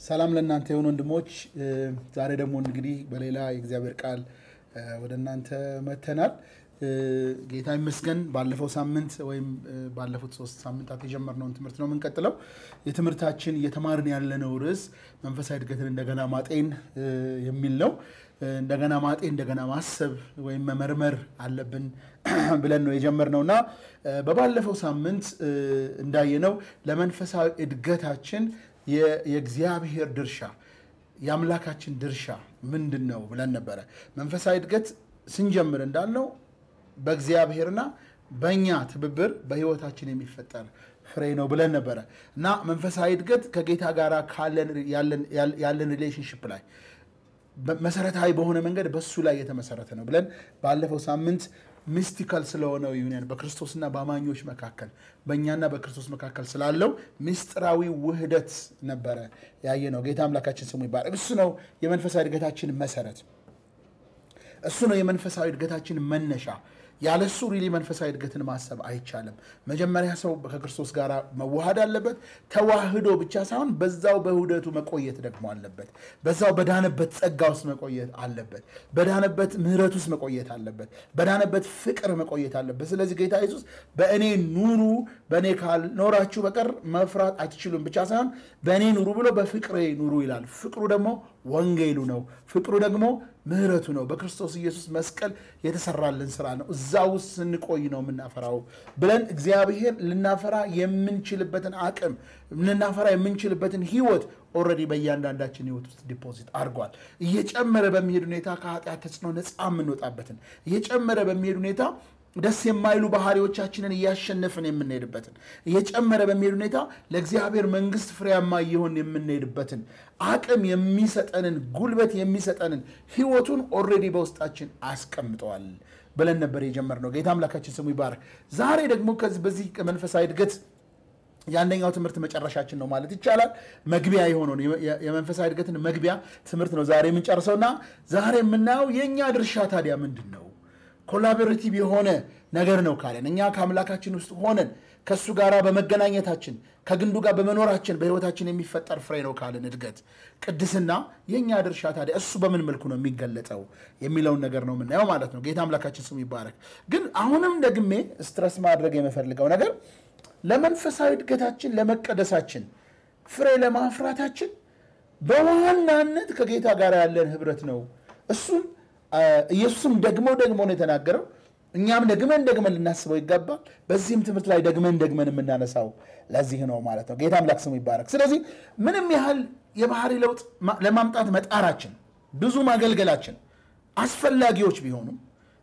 ሰላም ለእናንተ የሆኑ ወንድሞች፣ ዛሬ ደግሞ እንግዲህ በሌላ የእግዚአብሔር ቃል ወደ እናንተ መተናል። ጌታ ይመስገን። ባለፈው ሳምንት ወይም ባለፉት ሶስት ሳምንታት የጀመርነውን ትምህርት ነው የምንቀጥለው። የትምህርታችን እየተማርን ያለነው ርዕስ መንፈሳዊ እድገትን እንደገና ማጤን የሚል ነው። እንደገና ማጤን፣ እንደገና ማሰብ ወይም መመርመር አለብን ብለን ነው የጀመርነው እና በባለፈው ሳምንት እንዳየነው ለመንፈሳዊ እድገታችን የእግዚአብሔር ድርሻ የአምላካችን ድርሻ ምንድን ነው ብለን ነበረ። መንፈሳዊ እድገት ስንጀምር እንዳልነው በእግዚአብሔርና በእኛ ትብብር በሕይወታችን የሚፈጠር ፍሬ ነው ብለን ነበረ እና መንፈሳዊ እድገት ከጌታ ጋር ያለን relationship ላይ መሰረታዊ በሆነ መንገድ በሱ ላይ የተመሰረተ ነው ብለን ባለፈው ሳምንት mystical ስለሆነው ዩኒየን በክርስቶስና በአማኞች መካከል በእኛና በክርስቶስ መካከል ስላለው ምስጢራዊ ውህደት ነበረ ያየነው። ጌታ አምላካችን ስሙ ይባረክ። እሱ ነው የመንፈሳዊ እድገታችን መሰረት። እሱ ነው የመንፈሳዊ እድገታችን መነሻ። ያለሱ really መንፈሳዊ እድገትን ማሰብ አይቻልም። መጀመሪያ ሰው ከክርስቶስ ጋር መዋሃድ አለበት። ተዋህዶ ብቻ ሳይሆን በዛው በውህደቱ መቆየት ደግሞ አለበት። በዛው በዳነበት ጸጋ ውስጥ መቆየት አለበት። በዳነበት ምሕረት ውስጥ መቆየት አለበት። በዳነበት ፍቅር መቆየት አለበት። ስለዚህ ጌታ ኢየሱስ በእኔ ኑሩ፣ በእኔ ካልኖራችሁ በቀር መፍራት አትችሉም ብቻ ሳይሆን በእኔ ኑሩ ብሎ በፍቅሬ ኑሩ ይላል። ፍቅሩ ደግሞ ወንጌሉ ነው። ፍቅሩ ደግሞ ምሕረቱ ነው። በክርስቶስ ኢየሱስ መስቀል የተሰራልን ስራ ነው። እዛ ውስጥ ስንቆይ ነው የምናፈራው ብለን እግዚአብሔር ልናፈራ የምንችልበትን አቅም ልናፈራ የምንችልበትን ህይወት already በእያንዳንዳችን ህይወት ውስጥ deposit አድርጓል። እየጨመረ በሚሄድ ሁኔታ ከኃጢአት ተጽዕኖ ነፃ የምንወጣበትን እየጨመረ በሚሄድ ሁኔታ ደስ የማይሉ ባህሪዎቻችንን እያሸነፍን የምንሄድበትን እየጨመረ በሚሄድ ሁኔታ ለእግዚአብሔር መንግስት ፍሬያማ እየሆንን የምንሄድበትን አቅም የሚሰጠንን ጉልበት የሚሰጠንን ህይወቱን already በውስጣችን አስቀምጧል ብለን ነበር የጀመርነው። ጌታ አምላካችን ስሙ ይባረክ። ዛሬ ደግሞ ከዚህ በዚህ መንፈሳዊ እድገት የአንደኛው ትምህርት መጨረሻችን ነው ማለት ይቻላል። መግቢያ የሆነውን የመንፈሳዊ እድገትን መግቢያ ትምህርት ነው ዛሬ የምንጨርሰው እና ዛሬ የምናየው የእኛ ድርሻ ታዲያ ምንድን ነው? ኮላቦሬቲቭ የሆነ ነገር ነው ካለን እኛ ከአምላካችን ውስጥ ሆነን ከእሱ ጋር በመገናኘታችን ከግንዱ ጋር በመኖራችን በህይወታችን የሚፈጠር ፍሬ ነው ካለን እድገት፣ ቅድስና የእኛ ድርሻ ታዲያ እሱ በምን መልኩ ነው የሚገለጠው የሚለውን ነገር ነው የምናየው ማለት ነው። ጌታ አምላካችን ስሙ ይባረክ። ግን አሁንም ደግሜ ስትረስ ማድረግ የምፈልገው ነገር ለመንፈሳዊ እድገታችን ለመቀደሳችን፣ ፍሬ ለማፍራታችን በዋናነት ከጌታ ጋር ያለን ህብረት ነው። እሱም ኢየሱስም ደግሞ ደግሞ ነው የተናገረው። እኛም ደግመን ደግመን ልናስበው ይገባል። በዚህም ትምህርት ላይ ደግመን ደግመን የምናነሳው ለዚህ ነው ማለት ነው። ጌታ አምላክ ስሙ ይባረክ። ስለዚህ ምንም ያህል የባህሪ ለውጥ ለማምጣት መጣራችን፣ ብዙ ማገልገላችን አስፈላጊዎች ቢሆኑም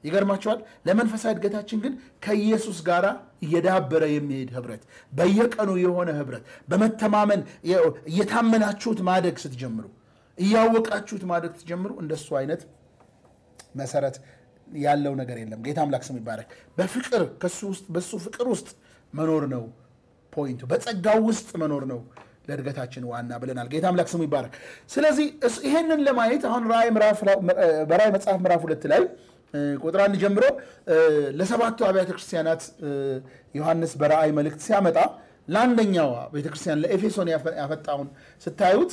ይገርማቸዋል። ለመንፈሳዊ እድገታችን ግን ከኢየሱስ ጋር እየዳበረ የሚሄድ ህብረት፣ በየቀኑ የሆነ ህብረት፣ በመተማመን እየታመናችሁት ማደግ ስትጀምሩ፣ እያወቃችሁት ማደግ ስትጀምሩ እንደሱ አይነት መሰረት ያለው ነገር የለም። ጌታ አምላክ ስሙ ይባረክ። በፍቅር ከሱ ውስጥ በሱ ፍቅር ውስጥ መኖር ነው ፖይንቱ። በጸጋው ውስጥ መኖር ነው ለእድገታችን ዋና ብለናል። ጌታ አምላክ ስሙ ይባረክ። ስለዚህ ይሄንን ለማየት አሁን በራእይ መጽሐፍ ምዕራፍ ሁለት ላይ ቁጥር አንድ ጀምሮ ለሰባቱ አብያተ ክርስቲያናት ዮሐንስ በራእይ መልእክት ሲያመጣ ለአንደኛዋ ቤተክርስቲያን ለኤፌሶን ያመጣውን ስታዩት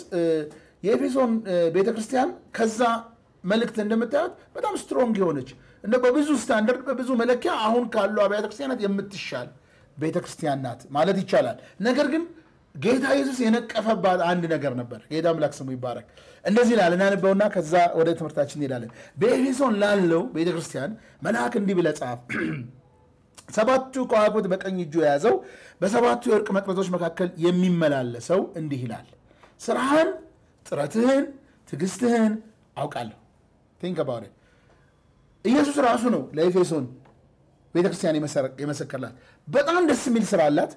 የኤፌሶን ቤተክርስቲያን ከዛ መልእክት እንደምታዩት በጣም strong የሆነች እንደ በብዙ ስታንዳርድ በብዙ መለኪያ አሁን ካሉ አብያተ ክርስቲያናት የምትሻል ቤተክርስቲያን ናት ማለት ይቻላል። ነገር ግን ጌታ ኢየሱስ የነቀፈባት አንድ ነገር ነበር። ጌታ አምላክ ስሙ ይባረክ። እንደዚህ ይላል እናንበውና ከዛ ወደ ትምህርታችን እንሄዳለን። በኤፌሶን ላለው ቤተክርስቲያን መልአክ እንዲህ ብለህ ጻፍ። ሰባቱ ከዋክብት በቀኝ እጁ የያዘው በሰባቱ የወርቅ መቅረዞች መካከል የሚመላለሰው እንዲህ ይላል፣ ስራህን፣ ጥረትህን፣ ትዕግስትህን አውቃለሁ think about ኢየሱስ ራሱ ነው ለኤፌሶን ቤተክርስቲያን የመሰከርላት። በጣም ደስ የሚል ስራ አላት።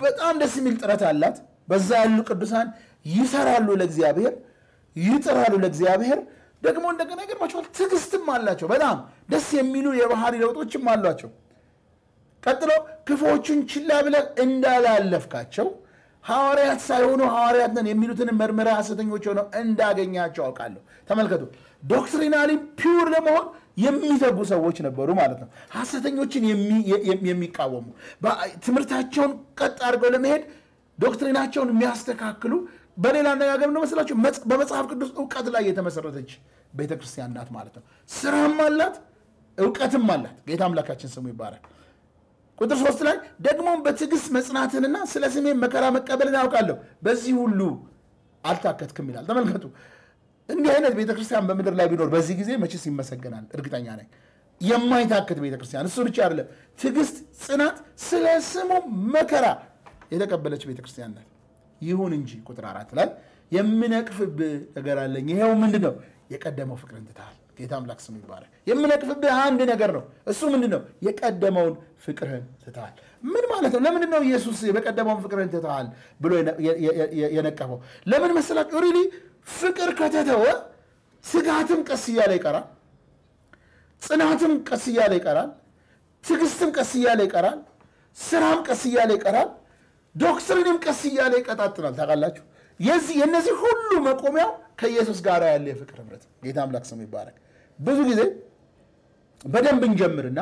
በጣም ደስ የሚል ጥረት አላት። በዛ ያሉ ቅዱሳን ይሰራሉ ለእግዚአብሔር፣ ይጥራሉ ለእግዚአብሔር። ደግሞ እንደገና ይገርማቸዋል፣ ትዕግስትም አላቸው። በጣም ደስ የሚሉ የባህሪ ለውጦችም አሏቸው። ቀጥሎ ክፉዎቹን ችላ ብለህ እንዳላለፍካቸው ሐዋርያት ሳይሆኑ ሐዋርያት ነን የሚሉትን መርምረ ሐሰተኞች ሆነው እንዳገኛቸው አውቃለሁ። ተመልከቱ፣ doctrinally pure ለመሆን የሚተጉ ሰዎች ነበሩ ማለት ነው። ሐሰተኞችን የሚቃወሙ ትምህርታቸውን ቀጥ አድርገው ለመሄድ doctrine ኣቸውን የሚያስተካክሉ በሌላ አነጋገር መስላችሁ በመጽሐፍ ቅዱስ እውቀት ላይ የተመሰረተች ቤተክርስቲያን ናት ማለት ነው። ስራም አላት እውቀትም አላት። ጌታ አምላካችን ስሙ ይባረክ። ቁጥር ሶስት ላይ ደግሞም በትዕግስት መጽናትንና ስለ ስሜ መከራ መቀበልን አውቃለሁ በዚህ ሁሉ አልታከትክም ይላል። ተመልከቱ እንዲህ አይነት ቤተክርስቲያን በምድር ላይ ቢኖር በዚህ ጊዜ መቼስ ይመሰገናል። እርግጠኛ ነኝ። የማይታክት ቤተክርስቲያን እሱ ብቻ አይደለም፣ ትዕግስት፣ ጽናት፣ ስለ ስሙ መከራ የተቀበለች ቤተክርስቲያን ናት። ይሁን እንጂ ቁጥር አራት ላይ የምነቅፍብህ ነገር አለኝ። ይሄው ምንድን ነው? የቀደመው ፍቅርን ትተሃል። ጌታ አምላክ ስሙ ይባላል። የምነቅፍብህ አንድ ነገር ነው። እሱ ምንድን ነው? የቀደመውን ፍቅርህን ትተሃል። ምን ማለት ነው? ለምንድን ነው ኢየሱስ የቀደመውን ፍቅርህን ትተሃል ብሎ የነቀፈው? ለምን መሰላችሁ? really ፍቅር ከተተወ ስጋትም ቀስ እያለ ይቀራል፣ ጽናትም ቀስ እያለ ይቀራል፣ ትዕግስትም ቀስ እያለ ይቀራል፣ ስራም ቀስ እያለ ይቀራል፣ doctrine ም ቀስ እያለ ይቀጣጥናል። ታውቃላችሁ የዚህ የእነዚህ ሁሉ መቆሚያው ከኢየሱስ ጋር ያለ የፍቅር ህብረት። ጌታ አምላክ ስሙ ይባረክ። ብዙ ጊዜ በደንብ እንጀምርና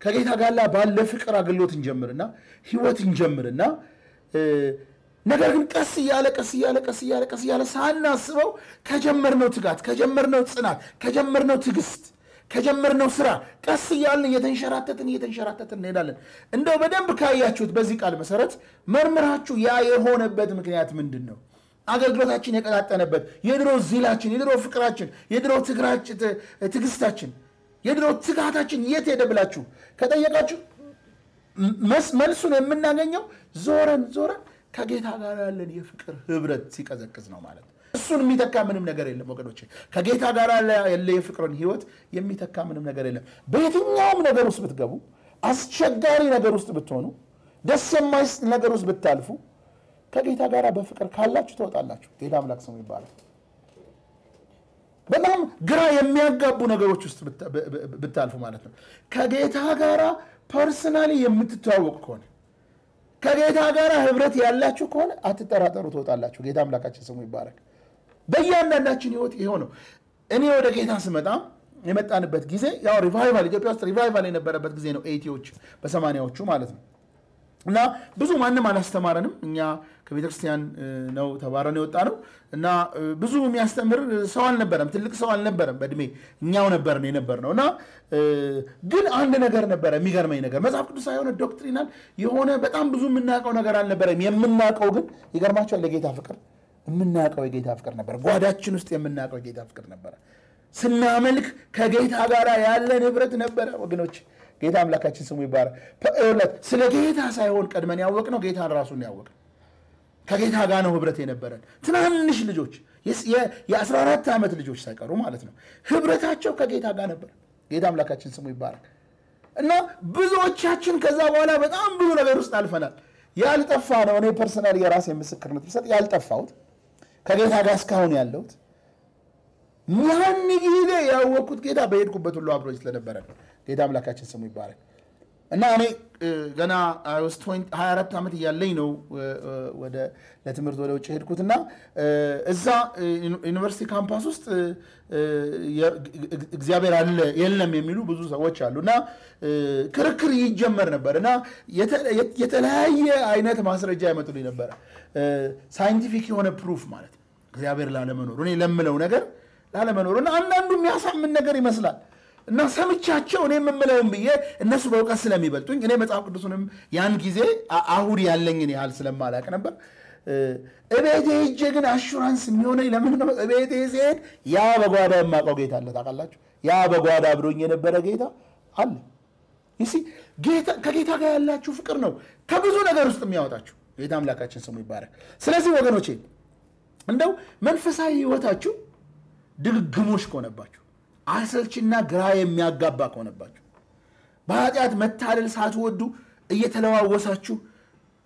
ከጌታ ጋር ባለ ፍቅር አገልግሎት እንጀምርና ህይወት እንጀምርና ነገር ግን ቀስ እያለ ቀስ እያለ ቀስ እያለ ቀስ እያለ ሳናስበው ከጀመርነው ትጋት፣ ከጀመርነው ጽናት፣ ከጀመርነው ትዕግስት፣ ከጀመርነው ስራ ቀስ እያልን እየተንሸራተትን እየተንሸራተትን እንሄዳለን። እንደው በደንብ ካያችሁት በዚህ ቃል መሰረት መርምራችሁ ያ የሆነበት ምክንያት ምንድን ነው? አገልግሎታችን የቀጣጠነበት የድሮ ዚላችን፣ የድሮ ፍቅራችን፣ የድሮ ትዕግስታችን፣ የድሮ ትጋታችን የት ሄደ ብላችሁ ከጠየቃችሁ መልሱን የምናገኘው ዞረን ዞረን ከጌታ ጋር ያለን የፍቅር ህብረት ሲቀዘቅዝ ነው ማለት ነው። እሱን የሚተካ ምንም ነገር የለም ወገኖች። ከጌታ ጋር ያለ የፍቅርን ህይወት የሚተካ ምንም ነገር የለም። በየትኛውም ነገር ውስጥ ብትገቡ፣ አስቸጋሪ ነገር ውስጥ ብትሆኑ፣ ደስ የማይል ነገር ውስጥ ብታልፉ ከጌታ ጋር በፍቅር ካላችሁ ትወጣላችሁ። ጌታ አምላክ ስሙ ይባረክ። በጣም ግራ የሚያጋቡ ነገሮች ውስጥ ብታልፉ ማለት ነው። ከጌታ ጋር personally የምትተዋወቁ ከሆነ ከጌታ ጋር ህብረት ያላችሁ ከሆነ አትጠራጠሩ፣ ትወጣላችሁ። ጌታ አምላካችን ስሙ ይባረክ። በእያንዳንዳችን ህይወት ይኸው ነው። እኔ ወደ ጌታ ስመጣ የመጣንበት ጊዜ ያው revival ኢትዮጵያ ውስጥ revival የነበረበት ጊዜ ነው። ኤቲዎች በሰማንያዎቹ ማለት ነው። እና ብዙ ማንም አላስተማረንም። እኛ ከቤተክርስቲያን ነው ተባረን የወጣ ነው እና ብዙ የሚያስተምር ሰው አልነበረም። ትልቅ ሰው አልነበረም። በእድሜ እኛው ነበርን የነበር ነው እና ግን አንድ ነገር ነበረ የሚገርመኝ ነገር መጽሐፍ ቅዱስ የሆነ ዶክትሪናል የሆነ በጣም ብዙ የምናውቀው ነገር አልነበረም። የምናውቀው ግን ይገርማቸዋል የጌታ ፍቅር የምናውቀው የጌታ ፍቅር ነበረ። ጓዳችን ውስጥ የምናውቀው የጌታ ፍቅር ነበረ። ስናመልክ ከጌታ ጋር ያለን ህብረት ነበረ ወገኖች። ጌታ አምላካችን ስሙ ይባረክ። ስለ ጌታ ሳይሆን ቀድመን ያወቅነው ጌታን ራሱን ያወቅን ከጌታ ጋር ነው ህብረት የነበረን። ትናንሽ ልጆች የ14 ዓመት ልጆች ሳይቀሩ ማለት ነው ህብረታቸው ከጌታ ጋር ነበር። ጌታ አምላካችን ስሙ ይባረክ። እና ብዙዎቻችን ከዛ በኋላ በጣም ብዙ ነገር ውስጥ አልፈናል። ያልጠፋ ነው እኔ personal የራሴ ምስክርነት ብሰጥ ያልጠፋሁት ከጌታ ጋር እስካሁን ያለሁት ያን ጊዜ ያወቅኩት ጌታ በሄድኩበት ሁሉ አብሮ ስለነበረ ነው። ጌታ አምላካችን ስሙ ይባላል። እና እኔ ገና 24 ዓመት እያለኝ ነው ለትምህርት ወደ ውጭ ሄድኩት እና እዛ ዩኒቨርሲቲ ካምፓስ ውስጥ እግዚአብሔር አለ የለም የሚሉ ብዙ ሰዎች አሉ እና ክርክር ይጀመር ነበር እና የተለያየ አይነት ማስረጃ ያመጡልኝ ነበረ። scientific የሆነ proof ማለት እግዚአብሔር ላለመኖሩ እኔ ለምለው ነገር ላለመኖሩ እና አንዳንዱ የሚያሳምን ነገር ይመስላል እና ሰምቻቸው እኔ የምለውን ብዬ እነሱ በእውቀት ስለሚበልጡኝ እኔ መጽሐፍ ቅዱስንም ያን ጊዜ አሁን ያለኝን ያህል ስለማላውቅ ነበር። እቤቴ ሄጄ ግን assurance የሚሆነኝ ለምን ነው? እቤቴ ሲሄድ ያ በጓዳ የማውቀው ጌታ አለ። ታውቃላችሁ፣ ያ በጓዳ አብሮኝ የነበረ ጌታ አለ። ይሲ ከጌታ ጋር ያላችሁ ፍቅር ነው ከብዙ ነገር ውስጥ የሚያወጣችሁ። ጌታ አምላካችን ስሙ ይባረክ። ስለዚህ ወገኖቼ እንደው መንፈሳዊ ህይወታችሁ ድግግሞሽ ከሆነባችሁ አሰልችና ግራ የሚያጋባ ከሆነባችሁ በኃጢአት መታለል ሳትወዱ እየተለዋወሳችሁ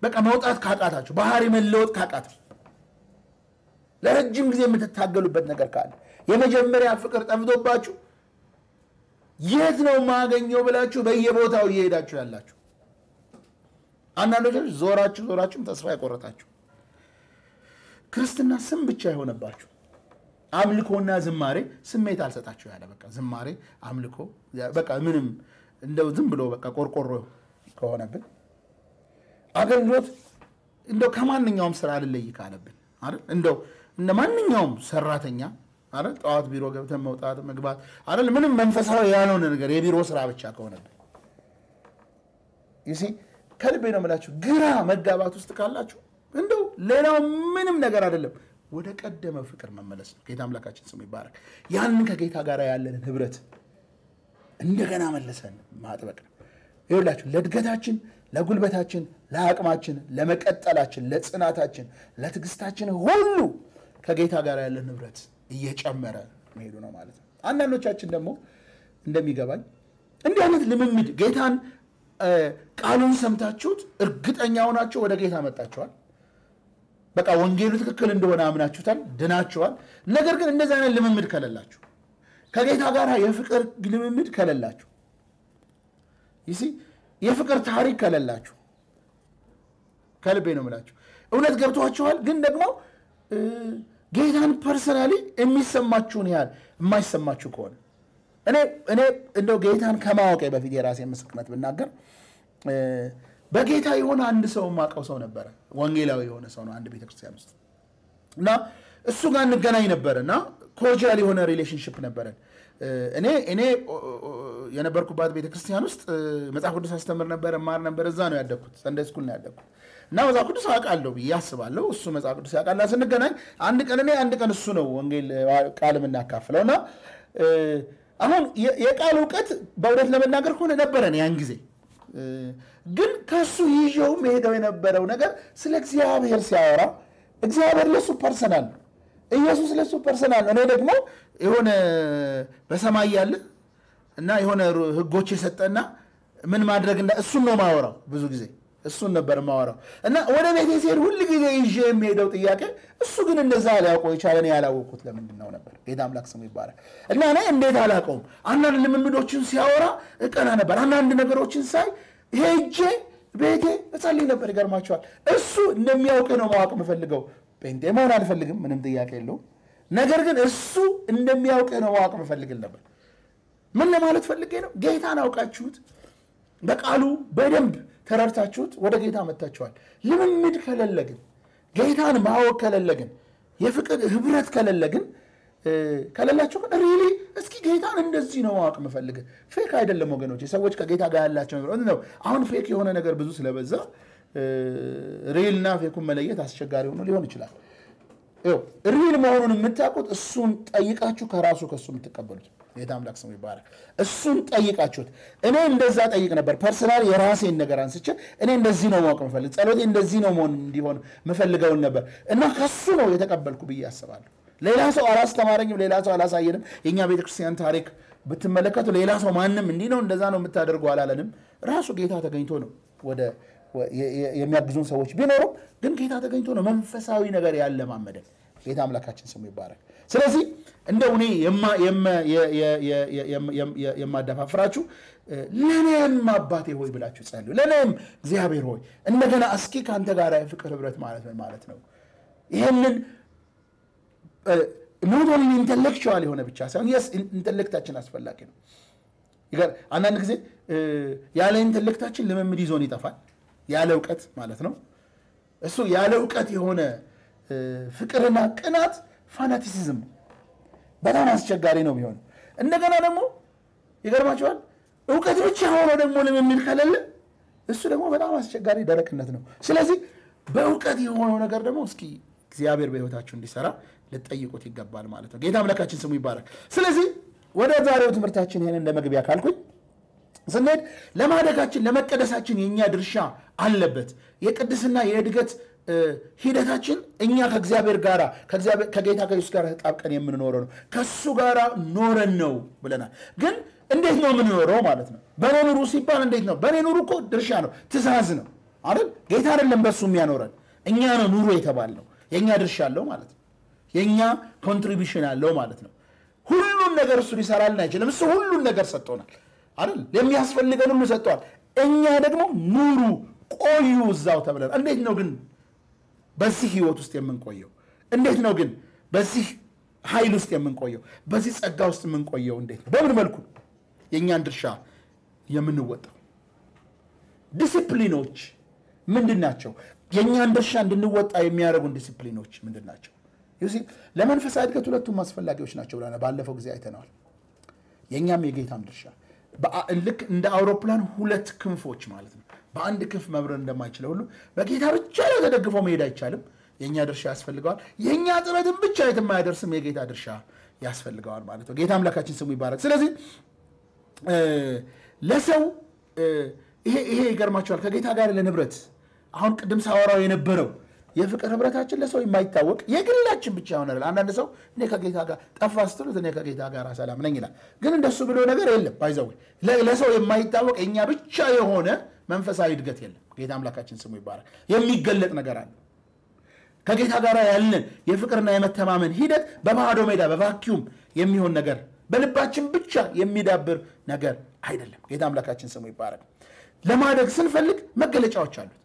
በቃ መውጣት ካቃታችሁ ባህሪ መለወጥ ካቃታ ለረጅም ጊዜ የምትታገሉበት ነገር ካለ የመጀመሪያ ፍቅር ጠፍቶባችሁ የት ነው ማገኘው ብላችሁ በየቦታው እየሄዳችሁ ያላችሁ? አንዳንዶች ዞራችሁ ዞራችሁም ተስፋ የቆረጣችሁ። ክርስትና ስም ብቻ የሆነባችሁ አምልኮና ዝማሬ ስሜት አልሰጣችሁ ያለ በቃ ዝማሬ አምልኮ በቃ ምንም እንደው ዝም ብሎ በቃ ቆርቆሮ ከሆነብን አገልግሎት እንደው ከማንኛውም ስራ ልለይ ካለብን አይደል? እንደው እንደ ማንኛውም ሰራተኛ አይደል? ጠዋት ቢሮ ገብተን መውጣት መግባት አይደል? ምንም መንፈሳዊ ያልሆነ ነገር የቢሮ ስራ ብቻ ከሆነብን። ይሲ ከልቤ ነው የምላችሁ። ግራ መጋባት ውስጥ ካላችሁ እንደው ሌላው ምንም ነገር አይደለም ወደ ቀደመ ፍቅር መመለስ ነው። ጌታ አምላካችን ስሙ ይባረክ። ያንን ከጌታ ጋር ያለንን ህብረት እንደገና መለሰን ማጥበቅ ነው። ይኸውላችሁ ለእድገታችን ለጉልበታችን ለአቅማችን ለመቀጠላችን ለጽናታችን ለትዕግስታችን ሁሉ ከጌታ ጋር ያለን ህብረት እየጨመረ መሄዱ ነው ማለት ነው። አንዳንዶቻችን ደግሞ እንደሚገባኝ እንዲህ አይነት ልምምድ ጌታን ቃሉን ሰምታችሁት እርግጠኛ ሆናችሁ ወደ ጌታ መጣችኋል በቃ ወንጌሉ ትክክል እንደሆነ አምናችሁታል ድናችኋል። ነገር ግን እንደዚህ አይነት ልምምድ ከሌላችሁ ከጌታ ጋር የፍቅር ልምምድ ከሌላችሁ ይሲ የፍቅር ታሪክ ከሌላችሁ ከልቤ ነው ምላችሁ እውነት ገብቷችኋል? ግን ደግሞ ጌታን personally የሚሰማችሁን ያህል የማይሰማችሁ ከሆነ እኔ እኔ እንደው ጌታን ከማወቄ በፊት የራሴ ምስክርነት ብናገር በጌታ የሆነ አንድ ሰው የማውቀው ሰው ነበረ። ወንጌላዊ የሆነ ሰው ነው አንድ ቤተክርስቲያን ውስጥ። እና እሱ ጋር እንገናኝ ነበር እና cordial የሆነ relationship ነበረን። እኔ እኔ የነበርኩባት ቤተክርስቲያን ውስጥ መጽሐፍ ቅዱስ አስተምር ነበር እማር ነበር እዛ ነው ያደግኩት Sunday school ነው ያደግኩት። እና መጽሐፍ ቅዱስ አውቃለሁ ብዬ አስባለሁ። እሱ መጽሐፍ ቅዱስ ያውቃልና ስንገናኝ አንድ ቀን እኔ አንድ ቀን እሱ ነው ወንጌል ቃል የምናካፍለው። እና አሁን የቃል እውቀት በእውነት ለመናገር ከሆነ ነበረን ያን ጊዜ ግን ከእሱ ይዤው የምሄደው የነበረው ነገር ስለ እግዚአብሔር ሲያወራ እግዚአብሔር ለሱ personal ነው። ኢየሱስ ለሱ personal ነው። እኔ ደግሞ የሆነ በሰማይ ያለ እና የሆነ ህጎች የሰጠና ምን ማድረግ እሱን ነው ማወራው ብዙ ጊዜ እሱን ነበር ማወራው እና ወደ ቤቴ ስሄድ ሁል ጊዜ ይዤ የምሄደው ጥያቄ እሱ ግን እንደዛ ሊያውቀው የቻለ እኔ ያላወቅኩት ለምንድን ነው ነበር? ጌታ አምላክ ስሙ ይባረክ እና እኔ እንዴት አላውቀውም? አንዳንድ ልምምዶችን ሲያወራ እቀና ነበር። አንዳንድ ነገሮችን ሳይ ሄጄ ቤቴ እጸልይ ነበር። ይገርማችኋል እሱ እንደሚያውቅ ነው ማወቅ የምፈልገው። ጴንጤ መሆን አልፈልግም ምንም ጥያቄ የለውም። ነገር ግን እሱ እንደሚያውቅ ነው ማወቅ የምፈልግ ነበር። ምን ለማለት ፈልጌ ነው? ጌታን አውቃችሁት? በቃሉ በደንብ ተረድታችሁት? ወደ ጌታ መጥታችኋል። ልምምድ ከሌለ ግን ጌታን ማወቅ ከሌለ ግን የፍቅር ህብረት ከሌለ ግን ከሌላቸው ግን really እስኪ ጌታን እንደዚህ ነው ማወቅ የምፈልግ። fake አይደለም ወገኖች ሰዎች ከጌታ ጋር ያላቸው ነው። አሁን fake የሆነ ነገር ብዙ ስለበዛ real ና fake ኡን መለየት አስቸጋሪ ሆኖ ሊሆን ይችላል። real መሆኑን የምታውቁት እሱን ጠይቃችሁ ከራሱ ከእሱ የምትቀበሉት ጌታ አምላክ ስሙ ይባረክ እሱን ጠይቃችሁት። እኔ እንደዛ ጠይቅ ነበር። personal የራሴን ነገር አንስቼ እኔ እንደዚህ ነው ማወቅ ምፈልግ ጸሎቴ እንደዚህ ነው መሆን እንዲሆን ምፈልገውን ነበር። እና ከሱ ነው የተቀበልኩ ብዬ አስባለሁ። ሌላ ሰው አላስተማረኝም ሌላ ሰው አላሳየንም። የእኛ ቤተክርስቲያን ታሪክ ብትመለከቱ ሌላ ሰው ማንም እንዲህ ነው እንደዛ ነው የምታደርጉ አላለንም። ራሱ ጌታ ተገኝቶ ነው ወደ የሚያግዙን ሰዎች ቢኖሩም ግን ጌታ ተገኝቶ ነው መንፈሳዊ ነገር ያለማመደን ጌታ አምላካችን ስሙ ይባረክ። ስለዚህ እንደው እኔ የማደፋፍራችሁ ለእኔም አባቴ ሆይ ብላችሁ ጸልዩ። ለእኔም እግዚአብሔር ሆይ እንደገና እስኪ ከአንተ ጋር የፍቅር ህብረት ማለት ምን ማለት ነው? ይህንን only intellectual የሆነ ብቻ ሳይሆን yes intellect ኣችን አስፈላጊ ነው። አንዳንድ ጊዜ ያለ intellect ኣችን ልምምድ ይዞን ይጠፋል። ያለ እውቀት ማለት ነው። እሱ ያለ እውቀት የሆነ ፍቅርና ቅናት fanaticism በጣም አስቸጋሪ ነው የሚሆነው። እንደገና ደግሞ ይገርማችኋል እውቀት ብቻ ሆኖ ደግሞ ልምምድ ከሌለ እሱ ደግሞ በጣም አስቸጋሪ ደረቅነት ነው። ስለዚህ በእውቀት የሆነው ነገር ደግሞ እስኪ እግዚአብሔር በህይወታችሁ እንዲሰራ ልጠይቁት ይገባል ማለት ነው። ጌታ አምላካችን ስሙ ይባረክ። ስለዚህ ወደ ዛሬው ትምህርታችን ይህን እንደ መግቢያ ካልኩኝ ስንሄድ ለማደጋችን ለመቀደሳችን የእኛ ድርሻ አለበት። የቅድስና የእድገት ሂደታችን እኛ ከእግዚአብሔር ጋር ከጌታ ከኢየሱስ ጋር ተጣብቀን የምንኖረው ነው። ከሱ ጋር ኖረን ነው ብለናል። ግን እንዴት ነው የምንኖረው ማለት ነው? በእኔ ኑሩ ሲባል እንዴት ነው? በእኔ ኑሩ እኮ ድርሻ ነው ትእዛዝ ነው አይደል? ጌታ አይደለም በሱ የሚያኖረን። እኛ ነው ኑሩ የተባልነው የእኛ ድርሻ አለው ማለት ነው። የእኛ contribution አለው ማለት ነው። ሁሉን ነገር እሱ ሊሰራልን አይችልም። እሱ ሁሉን ነገር ሰጥቶናል አይደል? የሚያስፈልገን ሁሉ ሰጥተዋል እኛ ደግሞ ኑሩ ቆዩ እዛው ተብለን። እንዴት ነው ግን በዚህ ህይወት ውስጥ የምንቆየው እንዴት ነው ግን በዚህ ኃይል ውስጥ የምንቆየው? በዚህ ጸጋ ውስጥ የምንቆየው እንዴት ነው? በምን መልኩ የእኛን ድርሻ የምንወጣው? ዲሲፕሊኖች ምንድን ናቸው? የእኛን ድርሻ እንድንወጣ የሚያደርጉን ዲሲፕሊኖች ምንድን ናቸው? ለመንፈሳዊ እድገት ሁለቱም አስፈላጊዎች ናቸው ብለናል። ባለፈው ጊዜ አይተነዋል። የእኛም የጌታም ድርሻ ልክ እንደ አውሮፕላን ሁለት ክንፎች ማለት ነው። በአንድ ክንፍ መብረር እንደማይችለው ሁሉ በጌታ ብቻ ላይ ተደግፎ መሄድ አይቻልም። የእኛ ድርሻ ያስፈልገዋል። የእኛ ጥረትን ብቻ የትም አያደርስም። የጌታ ድርሻ ያስፈልገዋል ማለት ነው። ጌታ አምላካችን ስሙ ይባረክ። ስለዚህ ለሰው ይሄ ይገርማቸዋል። ከጌታ ጋር ለንብረት አሁን ቅድም ሳወራው የነበረው የፍቅር ህብረታችን ለሰው የማይታወቅ የግላችን ብቻ ይሆናል። አንዳንድ ሰው እኔ ከጌታ ጋር ጠፋ ስትሉት እኔ ከጌታ ጋር ሰላም ነኝ ይላል። ግን እንደሱ ብሎ ነገር የለም። ባይዘው ለሰው የማይታወቅ የእኛ ብቻ የሆነ መንፈሳዊ እድገት የለም። ጌታ አምላካችን ስሙ ይባላል። የሚገለጥ ነገር አለ። ከጌታ ጋር ያለን የፍቅርና የመተማመን ሂደት በባዶ ሜዳ በቫኪዩም የሚሆን ነገር በልባችን ብቻ የሚዳብር ነገር አይደለም። ጌታ አምላካችን ስሙ ይባረክ። ለማደግ ስንፈልግ መገለጫዎች አሉት።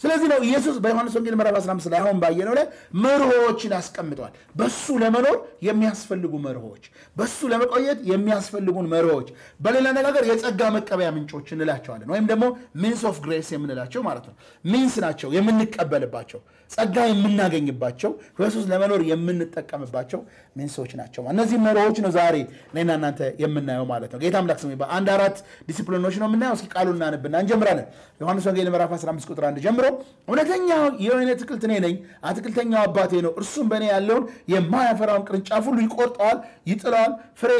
ስለዚህ ነው ኢየሱስ በዮሐንስ ወንጌል ምዕራፍ 15 ላይ አሁን ባየነው ላይ መርሆዎችን አስቀምጠዋል። በሱ ለመኖር የሚያስፈልጉ መርሆዎች፣ በሱ ለመቆየት የሚያስፈልጉን መርሆዎች፣ በሌላ አነጋገር የጸጋ መቀበያ ምንጮች እንላቸዋለን። ወይም ደግሞ means of grace የምንላቸው ማለት ነው። means ናቸው የምንቀበልባቸው፣ ጸጋ የምናገኝባቸው፣ በሱ ውስጥ ለመኖር የምንጠቀምባቸው means ኦች ናቸው። እነዚህ መርሆዎች ነው ዛሬ እኔና እናንተ የምናየው ማለት ነው። ጌታ አምላክ ስሙ ይባረክ። አንድ አራት ዲሲፕሊኖች ነው የምናየው። እስኪ ቃሉ እናንብና እንጀምራለን። ዮሐንስ ወንጌል ምዕራፍ 15 ቁጥር 1 ጀምሮ እውነተኛው የወይን አትክልት እኔ ነኝ፣ አትክልተኛው አባቴ ነው። እርሱም በእኔ ያለውን የማያፈራውን ቅርንጫፍ ሁሉ ይቆርጠዋል፣ ይጥለዋል። ፍሬ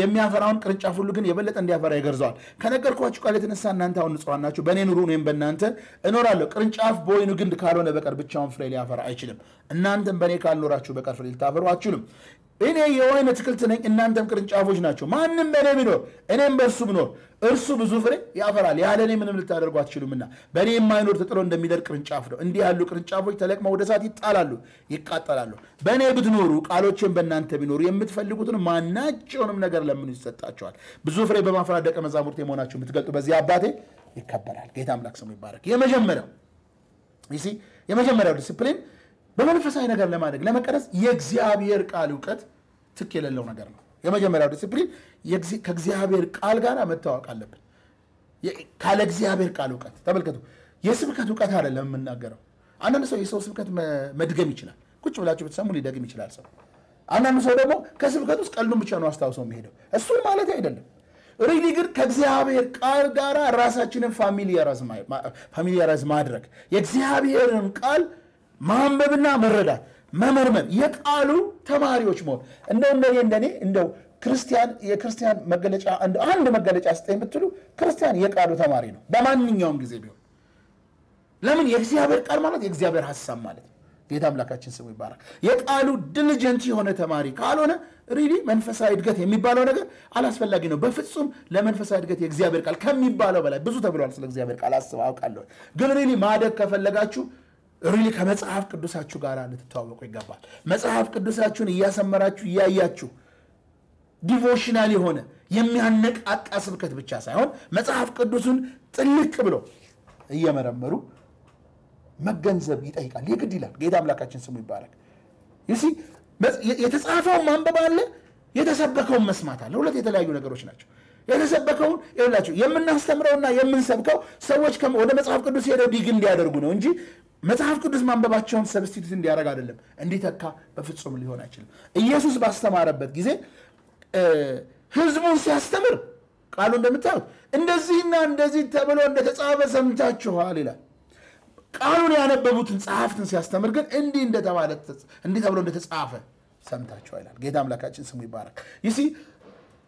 የሚያፈራውን ቅርንጫፍ ሁሉ ግን የበለጠ እንዲያፈራ ይገርዘዋል። ከነገርኳችሁ ቃል የተነሳ እናንተ አሁን ንጹሐን ናችሁ፣ በእኔ ኑሩ፣ እኔም በእናንተ እኖራለሁ። ቅርንጫፍ በወይኑ ግንድ ካልሆነ በቀር ብቻውን ፍሬ ሊያፈራ አይችልም። እናንተም በእኔ ካልኖራችሁ በቀር ፍሬ ልታፈሩ አትችሉም። እኔ የወይን አትክልት ነኝ፣ እናንተም ቅርንጫፎች ናቸው። ማንም በእኔ ቢኖር እኔም በእርሱ ብኖር እርሱ ብዙ ፍሬ ያፈራል። ያለ እኔ ምንም ልታደርጉ አትችሉምና በእኔ የማይኖር ተጥሎ እንደሚደርቅ ቅርንጫፍ ነው። እንዲህ ያሉ ቅርንጫፎች ተለቅመው ወደ እሳት ይጣላሉ፣ ይቃጠላሉ። በእኔ ብትኖሩ ቃሎቼም በእናንተ ቢኖሩ የምትፈልጉትን ማናቸውንም ነገር ለምኑ ይሰጣችኋል። ብዙ ፍሬ በማፍራት ደቀ መዛሙርት የመሆናችሁ የምትገልጡ በዚህ አባቴ ይከበራል። ጌታ አምላክ ስሙ ይባረክ። የመጀመሪያው የመጀመሪያው ዲስፕሊን በመንፈሳዊ ነገር ለማደግ ለመቀረጽ የእግዚአብሔር ቃል እውቀት ምትክ የሌለው ነገር ነው። የመጀመሪያው ዲስፕሊን ከእግዚአብሔር ቃል ጋር መታወቅ አለብን። ካለ እግዚአብሔር ቃል እውቀት ተመልከቱ። የስብከት እውቀት አይደለም የምናገረው። አንዳንድ ሰው የሰው ስብከት መድገም ይችላል። ቁጭ ብላችሁ ብትሰሙ ሊደግም ይችላል ሰው። አንዳንድ ሰው ደግሞ ከስብከት ውስጥ ቀልዱን ብቻ ነው አስታውሰው የሚሄደው። እሱን ማለት አይደለም። really ግን ከእግዚአብሔር ቃል ጋር ራሳችንን familiarize ማድረግ የእግዚአብሔርን ቃል ማንበብና መረዳት መመርመር የቃሉ ተማሪዎች መሆን። እንደው እንደኔ እንደኔ እንደው ክርስቲያን የክርስቲያን መገለጫ አንድ መገለጫ ስጠኝ ብትሉ ክርስቲያን የቃሉ ተማሪ ነው። በማንኛውም ጊዜ ቢሆን። ለምን? የእግዚአብሔር ቃል ማለት የእግዚአብሔር ሀሳብ ማለት ነው ጌታ አምላካችን ስሙ ይባረክ የቃሉ diligent የሆነ ተማሪ ካልሆነ really መንፈሳዊ እድገት የሚባለው ነገር አላስፈላጊ ነው። በፍጹም ለመንፈሳዊ እድገት የእግዚአብሔር ቃል ከሚባለው በላይ ብዙ ተብሏል ስለ እግዚአብሔር ቃል አስብ አውቃለሁ። ግን really ማደግ ከፈለጋችሁ really ከመጽሐፍ ቅዱሳችሁ ጋር ልትተዋወቁ ይገባል። መጽሐፍ ቅዱሳችሁን እያሰመራችሁ እያያችሁ devotional የሆነ የሚያነቃቃ ስብከት ብቻ ሳይሆን መጽሐፍ ቅዱሱን ጥልቅ ብሎ እየመረመሩ መገንዘብ ይጠይቃል። የግድ ይላል። ጌታ አምላካችን ስሙ ይባረክ። ይሲ የተጻፈውን ማንበብ አለ፣ የተሰበከውን መስማት አለ። ሁለት የተለያዩ ነገሮች ናቸው። የተሰበከውን ይላችሁ የምናስተምረውና የምንሰብከው ሰዎች ወደ መጽሐፍ ቅዱስ ሄደው dig እንዲያደርጉ ነው እንጂ መጽሐፍ ቅዱስ ማንበባቸውን substitute እንዲያደርግ አይደለም። እንዲተካ በፍጹም ሊሆን አይችልም። ኢየሱስ ባስተማረበት ጊዜ ህዝቡን ሲያስተምር ቃሉ እንደምታዩት እንደዚህና እንደዚህ ተብሎ እንደተጻፈ ሰምታችኋል ይላል። ቃሉን ያነበቡትን ጸሐፍትን ሲያስተምር ግን እንዲህ እንደተባለ እንዲህ ተብሎ እንደተጻፈ ሰምታችኋል ይላል። ጌታ አምላካችን ስሙ ይባረክ። ይሲ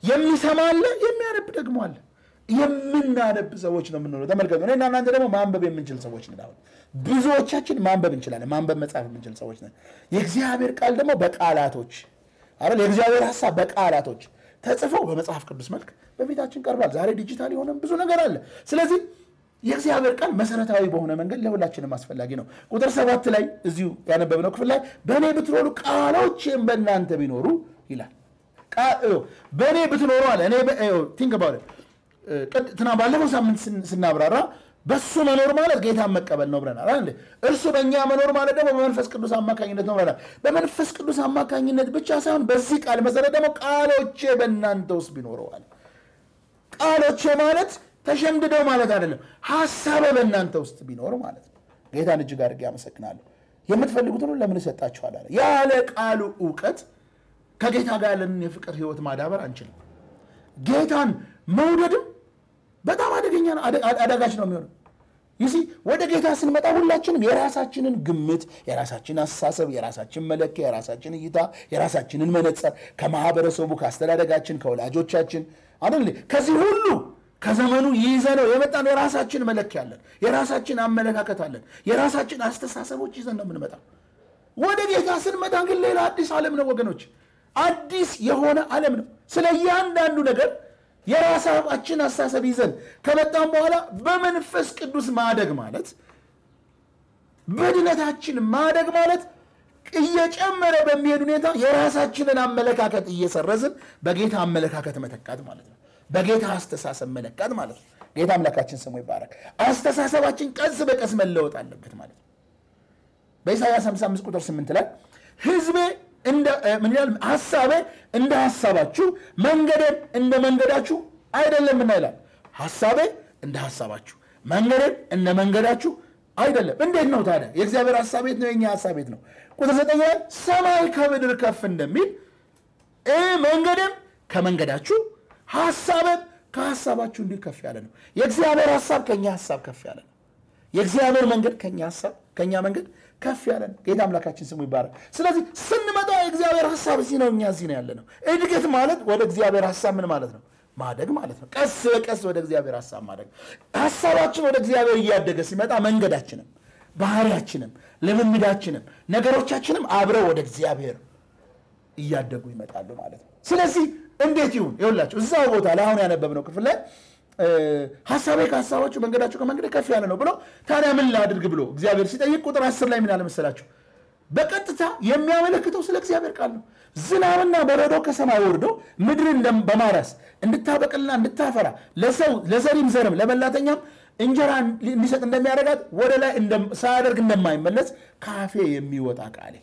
የሚሰማ አለ፣ የሚያነብ ደግሞ አለ። የምናነብ ሰዎች ነው የምንሆነው። ተመልከቱ። እኔና እናንተ ደግሞ ማንበብ የምንችል ሰዎች ነን። አሁን ብዙዎቻችን ማንበብ እንችላለን። ማንበብ መጻፍ የምንችል ሰዎች ነን። የእግዚአብሔር ቃል ደግሞ በቃላቶች አይደል? የእግዚአብሔር ሀሳብ በቃላቶች ተጽፈው በመጽሐፍ ቅዱስ መልክ በፊታችን ቀርቧል። ዛሬ ዲጂታል የሆነ ብዙ ነገር አለ። ስለዚህ የእግዚአብሔር ቃል መሰረታዊ በሆነ መንገድ ለሁላችንም አስፈላጊ ነው። ቁጥር ሰባት ላይ እዚሁ ያነበብነው ክፍል ላይ በእኔ ብትኖሩ ቃሎቼም በእናንተ ቢኖሩ ይላል። በእኔ ብትኖሩ አለ think ትና ባለፈው ሳምንት ስናብራራ በሱ መኖር ማለት ጌታን መቀበል ነው ብለናል። አንድ እርሱ በእኛ መኖር ማለት ደግሞ በመንፈስ ቅዱስ አማካኝነት ነው ብለናል። በመንፈስ ቅዱስ አማካኝነት ብቻ ሳይሆን በዚህ ቃል መሰረት ደግሞ ቃሎቼ በእናንተ ውስጥ ቢኖረዋል። ቃሎቼ ማለት ተሸምድደው ማለት አይደለም፣ ሀሳቤ በእናንተ ውስጥ ቢኖር ማለት ነው። ጌታን እጅግ አድርጌ አመሰግናለሁ። የምትፈልጉትን ለምን እሰጣችኋል አለ። ያለ ቃሉ እውቀት ከጌታ ጋር ያለንን የፍቅር ህይወት ማዳበር አንችልም። ጌታን መውደድም በጣም አደገኛ አዳጋች ነው የሚሆነው። ይሲ ወደ ጌታ ስንመጣ ሁላችንም የራሳችንን ግምት፣ የራሳችን አስተሳሰብ፣ የራሳችን መለኪያ፣ የራሳችን እይታ፣ የራሳችንን መነጽር ከማህበረሰቡ፣ ከአስተዳደጋችን፣ ከወላጆቻችን አይደል ከዚህ ሁሉ ከዘመኑ ይዘ ነው የመጣን የራሳችን መለኪያ አለን፣ የራሳችን አመለካከት አለን፣ የራሳችን አስተሳሰቦች ይዘን ነው የምንመጣው። ወደ ጌታ ስንመጣ ግን ሌላ አዲስ ዓለም ነው ወገኖች፣ አዲስ የሆነ ዓለም ነው። ስለ እያንዳንዱ ነገር የራሳችን አስተሳሰብ ይዘን ከመጣም በኋላ በመንፈስ ቅዱስ ማደግ ማለት በድነታችን ማደግ ማለት እየጨመረ በሚሄድ ሁኔታ የራሳችንን አመለካከት እየሰረዝን በጌታ አመለካከት መተካት ማለት ነው። በጌታ አስተሳሰብ መለካት ማለት ነው። ጌታ አምላካችን ስሙ ይባረክ። አስተሳሰባችን ቀስ በቀስ መለወጥ አለበት ማለት ነው። በኢሳያስ 55 ቁጥር 8 ላይ ህዝቤ ምን ይላል? ሀሳቤ እንደ ሀሳባችሁ መንገዴም እንደ መንገዳችሁ አይደለምና ይላል። ሀሳቤ እንደ ሀሳባችሁ መንገዴም እንደ መንገዳችሁ አይደለም። እንዴት ነው ታዲያ? የእግዚአብሔር ሀሳብ ቤት ነው፣ የኛ ሀሳብ ቤት ነው። ቁጥር ዘጠኝ ሰማይ ከምድር ከፍ እንደሚል መንገድም ከመንገዳችሁ ሀሳብም ከሀሳባችሁ እንዲህ ከፍ ያለ ነው። የእግዚአብሔር ሀሳብ ከኛ ሀሳብ ከፍ ያለ ነው። የእግዚአብሔር መንገድ ከኛ ሀሳብ ከኛ መንገድ ከፍ ያለ ነው። ጌታ አምላካችን ስሙ ይባረክ። ስለዚህ ስንመጣ የእግዚአብሔር ሀሳብ እዚህ ነው፣ እኛ እዚህ ነው ያለ ነው። እድገት ማለት ወደ እግዚአብሔር ሀሳብ ምን ማለት ነው? ማደግ ማለት ነው። ቀስ በቀስ ወደ እግዚአብሔር ሀሳብ ማደግ። ሀሳባችን ወደ እግዚአብሔር እያደገ ሲመጣ መንገዳችንም፣ ባህሪያችንም፣ ልምምዳችንም፣ ነገሮቻችንም አብረው ወደ እግዚአብሔር እያደጉ ይመጣሉ ማለት ነው። ስለዚህ እንዴት ይሁን ይሁላችሁ እዛው ቦታ ላይ አሁን ያነበብነው ክፍል ላይ ሀሳቤ ከሀሳባችሁ መንገዳችሁ ከመንገድ ከፍ ያለ ነው ብሎ ታዲያ ምን ላድርግ ብሎ እግዚአብሔር ሲጠይቅ ቁጥር አስር ላይ ምን አለ? በቀጥታ የሚያመለክተው ስለ እግዚአብሔር ቃል ነው። ዝናብና በረዶ ከሰማይ ወርዶ ምድርን በማረስ እንድታበቅልና እንድታፈራ ለሰው ለዘሪም ዘርም ለበላተኛም እንጀራ እንዲሰጥ እንደሚያደርጋት ወደ ላይ ሳያደርግ እንደማይመለስ ካፌ የሚወጣ ቃሌ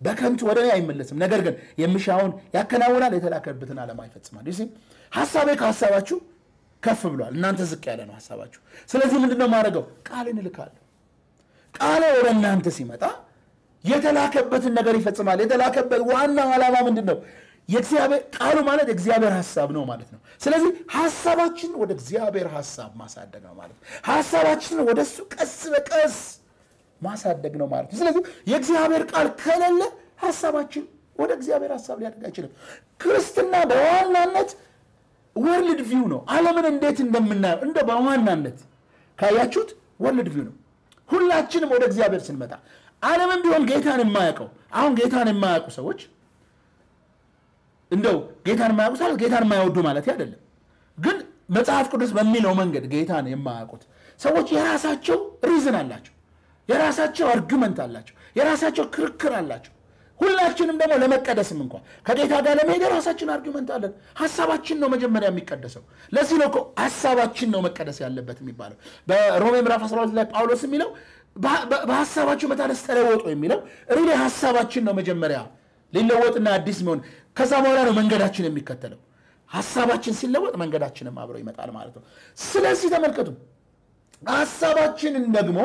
በከንቱ ወደ ላይ አይመለስም። ነገር ግን የሚሻውን ያከናውናል፣ የተላከበትን ዓላማ ይፈጽማል። ይህ ሀሳቤ ከሀሳባችሁ ከፍ ብሏል፣ እናንተ ዝቅ ያለ ነው ሀሳባችሁ። ስለዚህ ምንድነው የማደርገው? ቃሌን እልካለሁ። ቃሌ ወደ እናንተ ሲመጣ የተላከበትን ነገር ይፈጽማል። የተላከበት ዋናው ዓላማ ምንድን ነው? የእግዚአብሔር ቃሉ ማለት የእግዚአብሔር ሀሳብ ነው ማለት ነው። ስለዚህ ሀሳባችንን ወደ እግዚአብሔር ሀሳብ ማሳደግ ማለት ነው። ሀሳባችንን ወደ እሱ ቀስ በቀስ ማሳደግ ነው ማለት ነው። ስለዚህ የእግዚአብሔር ቃል ከሌለ ሀሳባችን ወደ እግዚአብሔር ሀሳብ ሊያደግ አይችልም። ክርስትና በዋናነት world view ነው። ዓለምን እንዴት እንደምናየው እንደ በዋናነት ካያችሁት world view ነው። ሁላችንም ወደ እግዚአብሔር ስንመጣ ዓለምን ቢሆን ጌታን የማያውቀው አሁን ጌታን የማያውቁ ሰዎች እንደው ጌታን የማያውቁ ስላችሁ ጌታን የማይወዱ ማለት አይደለም። ግን መጽሐፍ ቅዱስ በሚለው መንገድ ጌታን የማያውቁት ሰዎች የራሳቸው reason አላቸው፣ የራሳቸው argument አላቸው፣ የራሳቸው ክርክር አላቸው። ሁላችንም ደግሞ ለመቀደስም እንኳን ከጌታ ጋር ለመሄድ የራሳችን argument አለን። ሀሳባችን ነው መጀመሪያ የሚቀደሰው። ለዚህ ነው እኮ ሀሳባችን ነው መቀደስ ያለበት የሚባለው። በሮሜ ምዕራፍ 12 ላይ ጳውሎስ የሚለው በሀሳባችሁ መታደስ ተለወጡ የሚለው really ሀሳባችን ነው መጀመሪያ ሊለወጥና አዲስ የሚሆን ከዛ በኋላ ነው መንገዳችን የሚከተለው። ሀሳባችን ሲለወጥ መንገዳችንም አብሮ ይመጣል ማለት ነው። ስለዚህ ተመልከቱ፣ ሀሳባችንን ደግሞ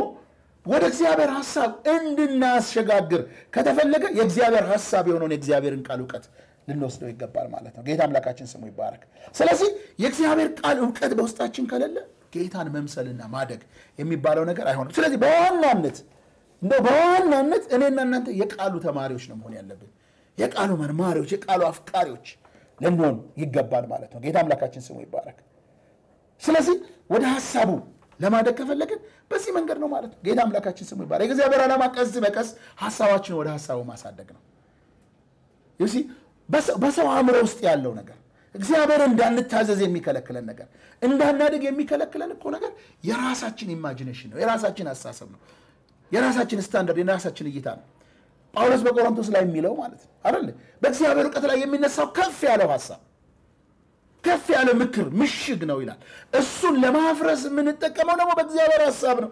ወደ እግዚአብሔር ሀሳብ እንድናስሸጋግር ከተፈለገ የእግዚአብሔር ሀሳብ የሆነውን የእግዚአብሔርን ቃል እውቀት ልንወስደው ይገባል ማለት ነው። ጌታ አምላካችን ስሙ ይባረክ። ስለዚህ የእግዚአብሔር ቃል እውቀት በውስጣችን ከሌለ ጌታን መምሰልና ማደግ የሚባለው ነገር አይሆንም። ስለዚህ በዋናነት እንደው በዋናነት እኔና እናንተ የቃሉ ተማሪዎች ነው መሆን ያለብን። የቃሉ መርማሪዎች፣ የቃሉ አፍቃሪዎች ልንሆን ይገባል ማለት ነው። ጌታ አምላካችን ስሙ ይባረክ። ስለዚህ ወደ ሀሳቡ ለማደግ ከፈለግን በዚህ መንገድ ነው ማለት ነው። ጌታ አምላካችን ስሙ ይባረክ። የእግዚአብሔር ዓላማ ቀስ በቀስ ሀሳባችን ወደ ሀሳቡ ማሳደግ ነው። በሰው አእምሮ ውስጥ ያለው ነገር እግዚአብሔር እንዳንታዘዝ የሚከለክለን ነገር እንዳናድግ የሚከለክለን እኮ ነገር የራሳችን imagination ነው፣ የራሳችን አስተሳሰብ ነው፣ የራሳችን ስታንዳርድ፣ የራሳችን እይታ ነው። ጳውሎስ በቆሮንቶስ ላይ የሚለው ማለት ነው አይደል? በእግዚአብሔር እውቀት ላይ የሚነሳው ከፍ ያለው ሀሳብ ከፍ ያለ ምክር ምሽግ ነው ይላል። እሱን ለማፍረስ የምንጠቀመው ደግሞ በእግዚአብሔር ሀሳብ ነው።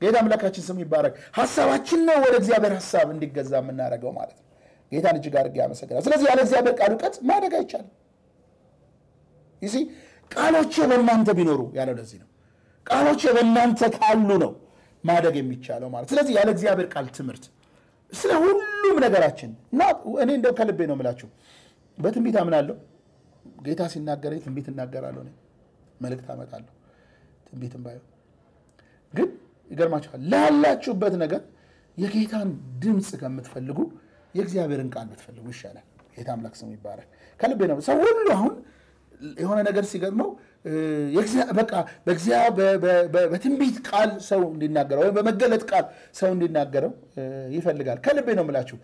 ጌታ አምላካችን ስም ይባረክ። ሀሳባችን ነው ወደ እግዚአብሔር ሀሳብ እንዲገዛ የምናደርገው ማለት ነው። ጌታን እጅግ አድርጌ ያመሰግናል። ስለዚህ ያለ እግዚአብሔር ቃል እውቀት ማደግ አይቻልም። ይሲ ቃሎቼ በእናንተ ቢኖሩ ያለው ለዚህ ነው። ቃሎቼ በእናንተ ካሉ ነው ማደግ የሚቻለው ማለት። ስለዚህ ያለ እግዚአብሔር ቃል ትምህርት ስለ ሁሉም ነገራችን እና እኔ እንደው ከልቤ ነው የምላችሁ በትንቢት አምናለሁ። ጌታ ሲናገረኝ ትንቢት እናገራለሁ፣ መልእክት አመጣለሁ። ትንቢትም ባይሆን ግን ይገርማችኋል፣ ላላችሁበት ነገር የጌታን ድምፅ ከምትፈልጉ የእግዚአብሔርን ቃል ብትፈልጉ ይሻላል። ጌታ አምላክ ስሙ ይባላል። ከልቤ ነው። ሰው ሁሉ አሁን የሆነ ነገር ሲገጥመው በቃ በትንቢት ቃል ሰው እንዲናገረው ወይም በመገለጥ ቃል ሰው እንዲናገረው ይፈልጋል። ከልቤ ነው የምላችሁ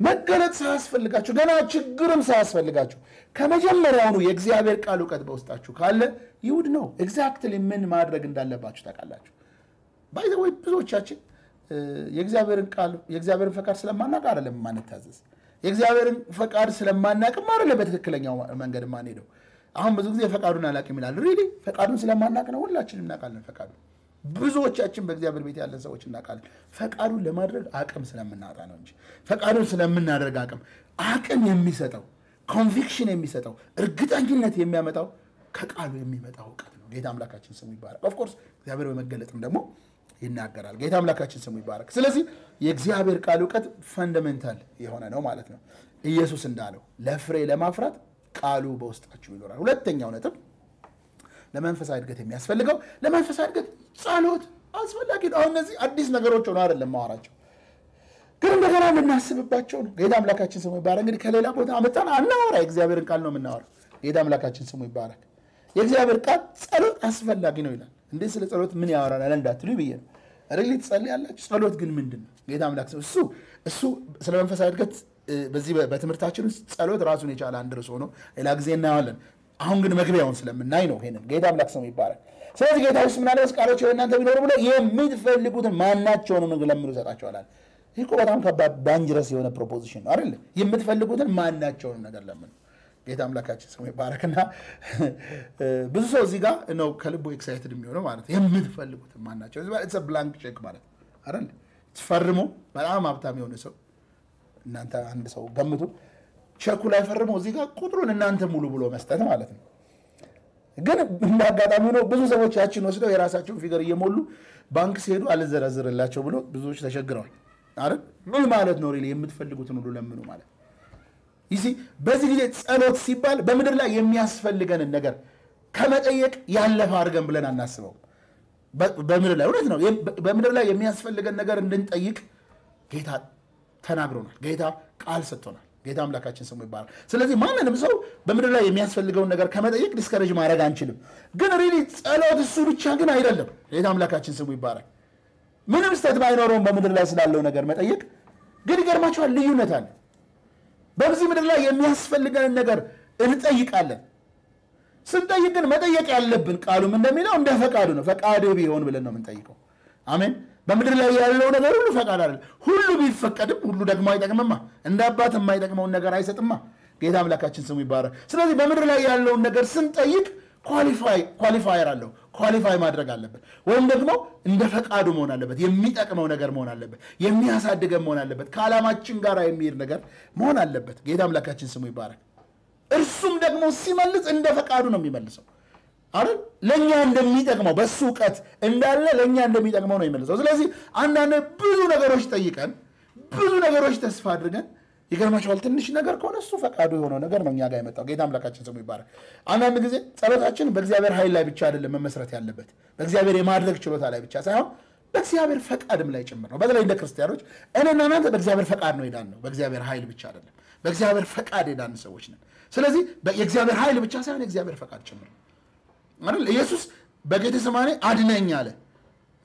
መገለጥ ሳያስፈልጋችሁ ገና ችግርም ሳያስፈልጋችሁ ከመጀመሪያውኑ የእግዚአብሔር ቃል እውቀት በውስጣችሁ ካለ ይሁድ ነው exactly ምን ማድረግ እንዳለባችሁ ታውቃላችሁ። by the way ብዙዎቻችን የእግዚአብሔርን ፈቃድ ስለማናቅ አይደለም የማንታዘዝ የእግዚአብሔርን ፈቃድ ስለማናቅም አይደለም በትክክለኛው መንገድ ማንሄደው። አሁን ብዙ ጊዜ ፈቃዱን አላቅም ይላል። really ፈቃዱን ስለማናቅ ነው። ሁላችንም እናውቃለን ፈቃዱን ብዙዎቻችን በእግዚአብሔር ቤት ያለን ሰዎች እናውቃለን። ፈቃዱን ለማድረግ አቅም ስለምናጣ ነው እንጂ ፈቃዱን ስለምናደርግ አቅም አቅም የሚሰጠው conviction የሚሰጠው እርግጠኝነት የሚያመጣው ከቃሉ የሚመጣው እውቀት ነው። ጌታ አምላካችን ስሙ ይባረክ። of course እግዚአብሔር በመገለጥም ደግሞ ይናገራል። ጌታ አምላካችን ስሙ ይባረክ። ስለዚህ የእግዚአብሔር ቃል እውቀት ፈንዳሜንታል የሆነ ነው ማለት ነው። ኢየሱስ እንዳለው ለፍሬ ለማፍራት ቃሉ በውስጣችሁ ይኖራል። ሁለተኛው ነጥብ ለመንፈሳዊ እድገት የሚያስፈልገው ለመንፈሳዊ እድገት ጸሎት አስፈላጊ ነው። አሁን እነዚህ አዲስ ነገሮች ሆነ አይደለም ማወራቸው፣ ግን እንደገና የምናስብባቸው ነው። ጌታ አምላካችን ስሙ ይባረክ። እንግዲህ ከሌላ ቦታ አመጣን አናወራ፣ የእግዚአብሔርን ቃል ነው የምናወራ። ጌታ አምላካችን ስሙ ይባረክ። የእግዚአብሔር ቃል ጸሎት አስፈላጊ ነው ይላል። እንዴ ስለ ጸሎት ምን ያወራናል እንዳትሉ ብዬ ነው። really ትጸልያላችሁ? ጸሎት ግን ምንድን ነው? ጌታ አምላክ እሱ እሱ ስለ መንፈሳዊ እድገት በዚህ በትምህርታችን ውስጥ ጸሎት ራሱን የቻለ አንድ ርዕስ ሆኖ ሌላ ጊዜ እናየዋለን። አሁን ግን መግቢያውን ስለምናይ ነው ይሄንን። ጌታ አምላክ ስሙ ይባረክ። ስለዚህ ጌታ ኢየሱስ ምናለ ቃሎቼ በእናንተ ቢኖሩ ብሎ የምትፈልጉትን ማናቸውንም ለምኑ እሰጣችኋለሁ። ይህ እኮ በጣም ከባድ dangerous የሆነ proposition ነው አይደለ? የምትፈልጉትን ማናቸውንም ነገር ለምኑ። ጌታ አምላካችን ስሙ ይባረክና ብዙ ሰው እዚህ ጋር ነው ከልቡ excited የሚሆነው ማለት የምትፈልጉትን ማናቸው blank check ማለት አይደል? ፈርሞ በጣም ሀብታም የሆነ ሰው እናንተ አንድ ሰው ገምቱ ቼኩ ላይ ፈርሞ እዚህ ጋር ቁጥሩን እናንተ ሙሉ ብሎ መስጠት ማለት ነው። ግን እንደ አጋጣሚ ነው ብዙ ሰዎች ያችን ወስደው የራሳቸውን figure እየሞሉ ባንክ ሲሄዱ አልዘረዝርላቸው ብሎ ብዙዎች ተቸግረዋል። አይደል? ምን ማለት ነው? really የምትፈልጉትን ሁሉ ለምኑ ማለት you see በዚህ ጊዜ ጸሎት ሲባል በምድር ላይ የሚያስፈልገንን ነገር ከመጠየቅ ያለፈ አድርገን ብለን አናስበው። በምድር ላይ እውነት ነው። በምድር ላይ የሚያስፈልገን ነገር እንድንጠይቅ ጌታ ተናግሮናል። ጌታ ቃል ሰጥቶናል። ጌታ አምላካችን ስሙ ይባረክ። ስለዚህ ማንንም ሰው በምድር ላይ የሚያስፈልገውን ነገር ከመጠየቅ discourage ማድረግ አንችልም። ግን really ጸሎት እሱ ብቻ ግን አይደለም። ጌታ አምላካችን ስሙ ይባረክ። ምንም ስህተት ባይኖረውም በምድር ላይ ስላለው ነገር መጠየቅ ግን ይገርማችኋል፣ ልዩነት አለ። በዚህ ምድር ላይ የሚያስፈልገንን ነገር እንጠይቃለን። ስንጠይቅ ግን መጠየቅ ያለብን ቃሉም እንደሚለው እንደ ፈቃዱ ነው። ፈቃድ ቢሆን ብለን ነው የምንጠይቀው። አሜን። በምድር ላይ ያለው ነገር ሁሉ ፈቃድ አለ። ሁሉ ቢፈቀድም ሁሉ ደግሞ አይጠቅምማ። እንደ አባት የማይጠቅመውን ነገር አይሰጥማ። ጌታ አምላካችን ስሙ ይባላል። ስለዚህ በምድር ላይ ያለውን ነገር ስንጠይቅ ኳሊፋየር አለው። ኳሊፋይ ማድረግ አለበት፣ ወይም ደግሞ እንደ ፈቃዱ መሆን አለበት። የሚጠቅመው ነገር መሆን አለበት። የሚያሳድገን መሆን አለበት። ከዓላማችን ጋር የሚሄድ ነገር መሆን አለበት። ጌታ አምላካችን ስሙ ይባላል። እርሱም ደግሞ ሲመልስ እንደ ፈቃዱ ነው የሚመልሰው አይደል? ለእኛ እንደሚጠቅመው በሱ እውቀት እንዳለ ለእኛ እንደሚጠቅመው ነው የሚመልሰው። ስለዚህ አንዳንድ ብዙ ነገሮች ጠይቀን ብዙ ነገሮች ተስፋ አድርገን ይገርማቸዋል። ትንሽ ነገር ከሆነ እሱ ፈቃዱ የሆነው ነገር ነው እኛ ጋር የመጣው። ጌታ አምላካችን ስሙ ይባላል። አንዳንድ ጊዜ ጸሎታችን በእግዚአብሔር ኃይል ላይ ብቻ አይደለም መመስረት ያለበት፣ በእግዚአብሔር የማድረግ ችሎታ ላይ ብቻ ሳይሆን በእግዚአብሔር ፈቃድም ላይ ጭምር ነው። በተለይ እንደ ክርስቲያኖች እኔና እናንተ በእግዚአብሔር ፈቃድ ነው ሄዳን ነው፣ በእግዚአብሔር ኃይል ብቻ አይደለም። በእግዚአብሔር ፈቃድ ሄዳን ሰዎች ነን። ስለዚህ የእግዚአብሔር ኃይል ብቻ ሳይሆን የእግዚአብሔር ፈቃድ ጭምር አይደል? ኢየሱስ በጌተሰማኔ አድነኝ አለ።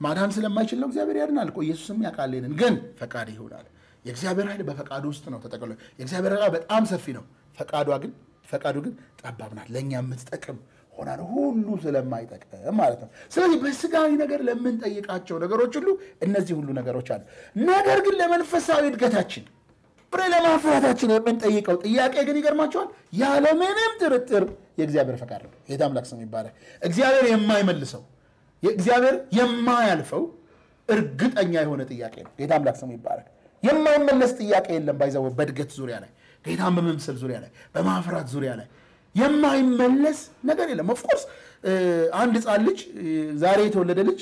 ማዳን ስለማይችል ነው እግዚአብሔር ያድናል እኮ ኢየሱስም ያውቃል። ይሄንን ግን ፈቃድ ይሆናል። የእግዚአብሔር ኃይል በፈቃዱ ውስጥ ነው ተጠቅሎ። የእግዚአብሔር ኃይል በጣም ሰፊ ነው። ፈቃዷ ግን ፈቃዱ ግን ጠባብ ናት። ለእኛ የምትጠቅም ሆና ነው ሁሉ ስለማይጠቅም ማለት ነው። ስለዚህ በስጋዊ ነገር ለምንጠይቃቸው ነገሮች ሁሉ እነዚህ ሁሉ ነገሮች አሉ። ነገር ግን ለመንፈሳዊ እድገታችን ፍሬ ለማፍራታችን የምንጠይቀው ጥያቄ ግን ይገርማችኋል፣ ያለምንም ጥርጥር የእግዚአብሔር ፈቃድ ነው። ጌታ አምላክ ስሙ ይባረክ። እግዚአብሔር የማይመልሰው እግዚአብሔር የማያልፈው እርግጠኛ የሆነ ጥያቄ ነው። ጌታ አምላክ ስሙ ይባረክ። የማይመለስ ጥያቄ የለም። by the way በእድገት ዙሪያ ላይ ጌታን በመምሰል ዙሪያ ላይ በማፍራት ዙሪያ ላይ የማይመለስ ነገር የለም። of course አንድ ሕፃን ልጅ ዛሬ የተወለደ ልጅ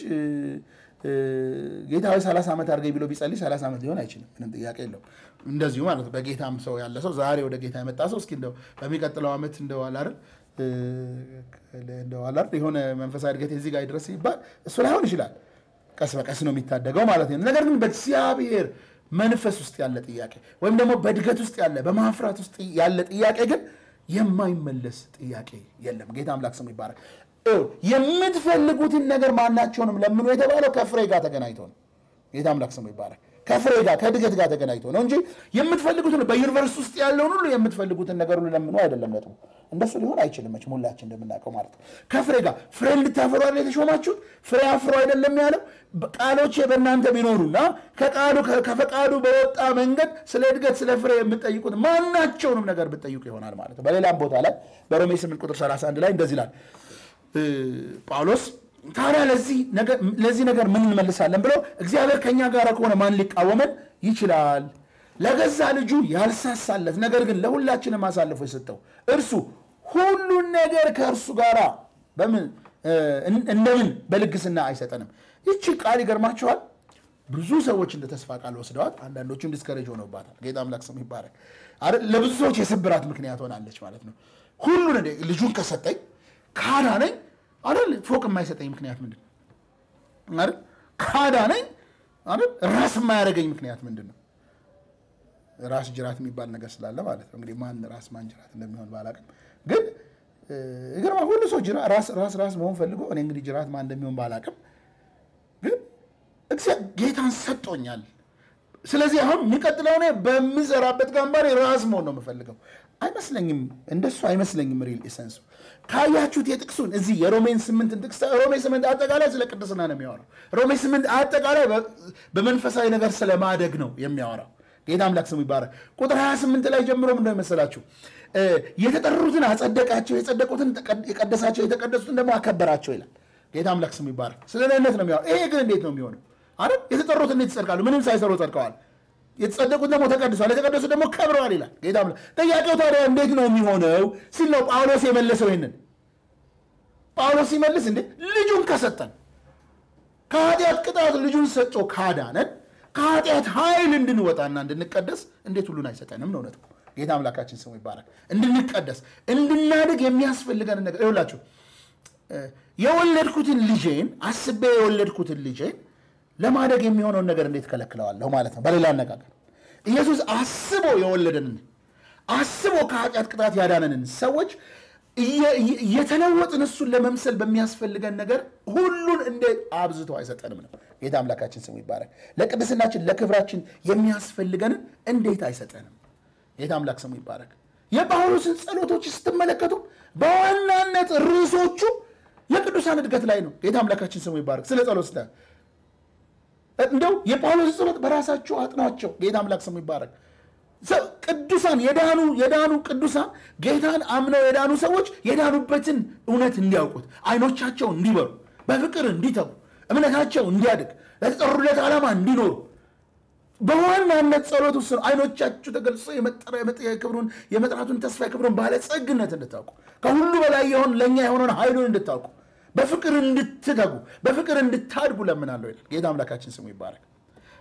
ጌታ ሆይ 30 ዓመት አድርገኝ ብሎ ቢጸልይ 30 ዓመት ሊሆን አይችልም። ምንም ጥያቄ የለው። እንደዚሁ ማለት ነው። በጌታም ሰው ያለ ሰው ዛሬ ወደ ጌታ የመጣ ሰው እስኪ እንደው በሚቀጥለው ዓመት እንደው የሆነ መንፈሳዊ እድገት እዚህ ጋር ይድረስ ይባል እሱ ላይሆን ይችላል። ቀስ በቀስ ነው የሚታደገው ማለት ነው። ነገር ግን በእግዚአብሔር መንፈስ ውስጥ ያለ ጥያቄ ወይም ደግሞ በእድገት ውስጥ ያለ በማፍራት ውስጥ ያለ ጥያቄ ግን የማይመለስ ጥያቄ የለም። ጌታ አምላክ ስም ይባረክ። የምትፈልጉትን ነገር ማናቸውንም ለምኑ የተባለው ከፍሬ ጋር ተገናኝቶ ነው። ጌታ አምላክ ስም ይባረክ። ከፍሬ ጋር ከእድገት ጋር ተገናኝቶ ነው እንጂ የምትፈልጉትን በዩኒቨርስቲ ውስጥ ያለውን ሁሉ የምትፈልጉትን ነገር ሁሉ ለምኑ አይደለም ነጥቡ። እንደሱ ሊሆን አይችልም መቼም ሁላችን እንደምናውቀው ማለት ከፍሬ ጋር ፍሬ እንድታፈሩ አይደል የተሾማችሁት? ፍሬ አፍሮ አይደለም ያለው? ቃሎቼ በእናንተ ቢኖሩና ከቃሉ ከፈቃዱ በወጣ መንገድ ስለ እድገት ስለ ፍሬ የምትጠይቁት ማናቸውንም ነገር ብትጠይቁ ይሆናል ማለት ነው። በሌላም ቦታ ላይ በሮሜ 8 ቁጥር 31 ላይ እንደዚህ ይላል ጳውሎስ ታዲያ ለዚህ ነገር ምን እንመልሳለን ብለው እግዚአብሔር ከእኛ ጋር ከሆነ ማን ሊቃወመን ይችላል? ለገዛ ልጁ ያልሳሳለት ነገር ግን ለሁላችንም አሳልፎ የሰጠው እርሱ ሁሉን ነገር ከእርሱ ጋር በምን እንደምን በልግስና አይሰጠንም? ይቺ ቃል ይገርማችኋል። ብዙ ሰዎች እንደ ተስፋ ቃል ወስደዋት፣ አንዳንዶቹም discourage ሆነውባታል። ጌታ አምላክ ስሙ ይባረክ። ለብዙ ሰዎች የስብራት ምክንያት ሆናለች ማለት ነው። ሁሉን ልጁን ከሰጠኝ ካዳነኝ አይደል ፎቅ የማይሰጠኝ ምክንያት ምንድን ነው? አይደል ካዳነኝ አይደል ራስ የማያደርገኝ ምክንያት ምንድን ነው? ራስ ጅራት የሚባል ነገር ስላለ ማለት ነው። እንግዲህ ማን ራስ ማን ጅራት እንደሚሆን ባላቅም፣ ግን ይገርማ ሁሉ ሰው ራስ ራስ ራስ መሆን ፈልጎ እኔ እንግዲህ ጅራት ማን እንደሚሆን ባላቅም፣ ግን ጌታን ሰጦኛል። ስለዚህ አሁን የሚቀጥለው እኔ በምሰራበት ጋንባር ራስ መሆን ነው የምፈልገው። አይመስለኝም፣ እንደሱ አይመስለኝም። real essence ኡ ካያችሁት የጥቅሱን እዚህ የሮሜን ስምንትን ጥቅስ ሮሜ ስምንት አጠቃላይ ስለ ቅድስና ነው የሚያወራው። ሮሜ ስምንት አጠቃላይ በመንፈሳዊ ነገር ስለማደግ ነው የሚያወራው። ጌታ አምላክ ስሙ ይባረክ። ቁጥር 28 ላይ ጀምሮ ምንድነው የመሰላችሁ? የተጠሩትን አጸደቃቸው፣ የጸደቁትን የቀደሳቸው፣ የተቀደሱትን ደግሞ አከበራቸው ይላል። ጌታ አምላክ ስሙ ይባረክ። ስለ ደህንነት ነው የሚያወራው። ይሄ ግን እንዴት ነው የሚሆነው? አይደል የተጠሩት እንዴት ይጸድቃሉ? ምንም ሳይሰሩ ጸድቀዋል። የተጸደቁት ደግሞ ተቀድሷል፣ የተቀደሱት ደግሞ ከብረዋል ይላል ጌታ። ጥያቄው ታዲያ እንዴት ነው የሚሆነው ሲል ነው ጳውሎስ የመለሰው። ይህንን ጳውሎስ ሲመልስ እንዴ ልጁን ከሰጠን ከኃጢአት ቅጣት ልጁን ሰጦ ካዳነን ከኃጢአት ኃይል እንድንወጣና እንድንቀደስ እንዴት ሁሉን አይሰጠንም ነው እውነቱ። ጌታ አምላካችን ስሙ ይባረክ። እንድንቀደስ እንድናድግ የሚያስፈልገን ነገር ይኸውላችሁ፣ የወለድኩትን ልጄን አስቤ የወለድኩትን ልጄን ለማደግ የሚሆነውን ነገር እንዴት ከለክለዋለሁ ማለት ነው። በሌላ አነጋገር ኢየሱስ አስቦ የወለደንን አስቦ ከኃጢአት ቅጣት ያዳነንን ሰዎች እየተለወጥን እሱን ለመምሰል በሚያስፈልገን ነገር ሁሉን እንዴት አብዝቶ አይሰጠንም ነው። ጌታ አምላካችን ስሙ ይባረክ። ለቅድስናችን ለክብራችን የሚያስፈልገንን እንዴት አይሰጠንም? ጌታ አምላክ ስሙ ይባረክ። የጳውሎስን ጸሎቶች ስትመለከቱ በዋናነት ርዕሶቹ የቅዱሳን እድገት ላይ ነው። ጌታ አምላካችን ስሙ ይባረክ። ስለ ጸሎት እንደው የጳውሎስ ጸሎት በራሳቸው አጥኗቸው። ጌታ አምላክ ስሙ ይባረክ። ቅዱሳን የዳኑ የዳኑ ቅዱሳን ጌታን አምነው የዳኑ ሰዎች የዳኑበትን እውነት እንዲያውቁት አይኖቻቸው እንዲበሩ በፍቅር እንዲተጉ እምነታቸው እንዲያድግ ለተጠሩለት ዓላማ እንዲኖሩ በዋናነት ጸሎት ውስጥ አይኖቻችሁ ተገልጾ ክብሩን የመጥራቱን ተስፋ የክብሩን ባለጸግነት እንድታውቁ ከሁሉ በላይ የሆን ለእኛ የሆነውን ኃይሉን እንድታውቁ በፍቅር እንድትተጉ በፍቅር እንድታድጉ ለምናለሁ ይላል ጌታ አምላካችን ስሙ ይባረክ።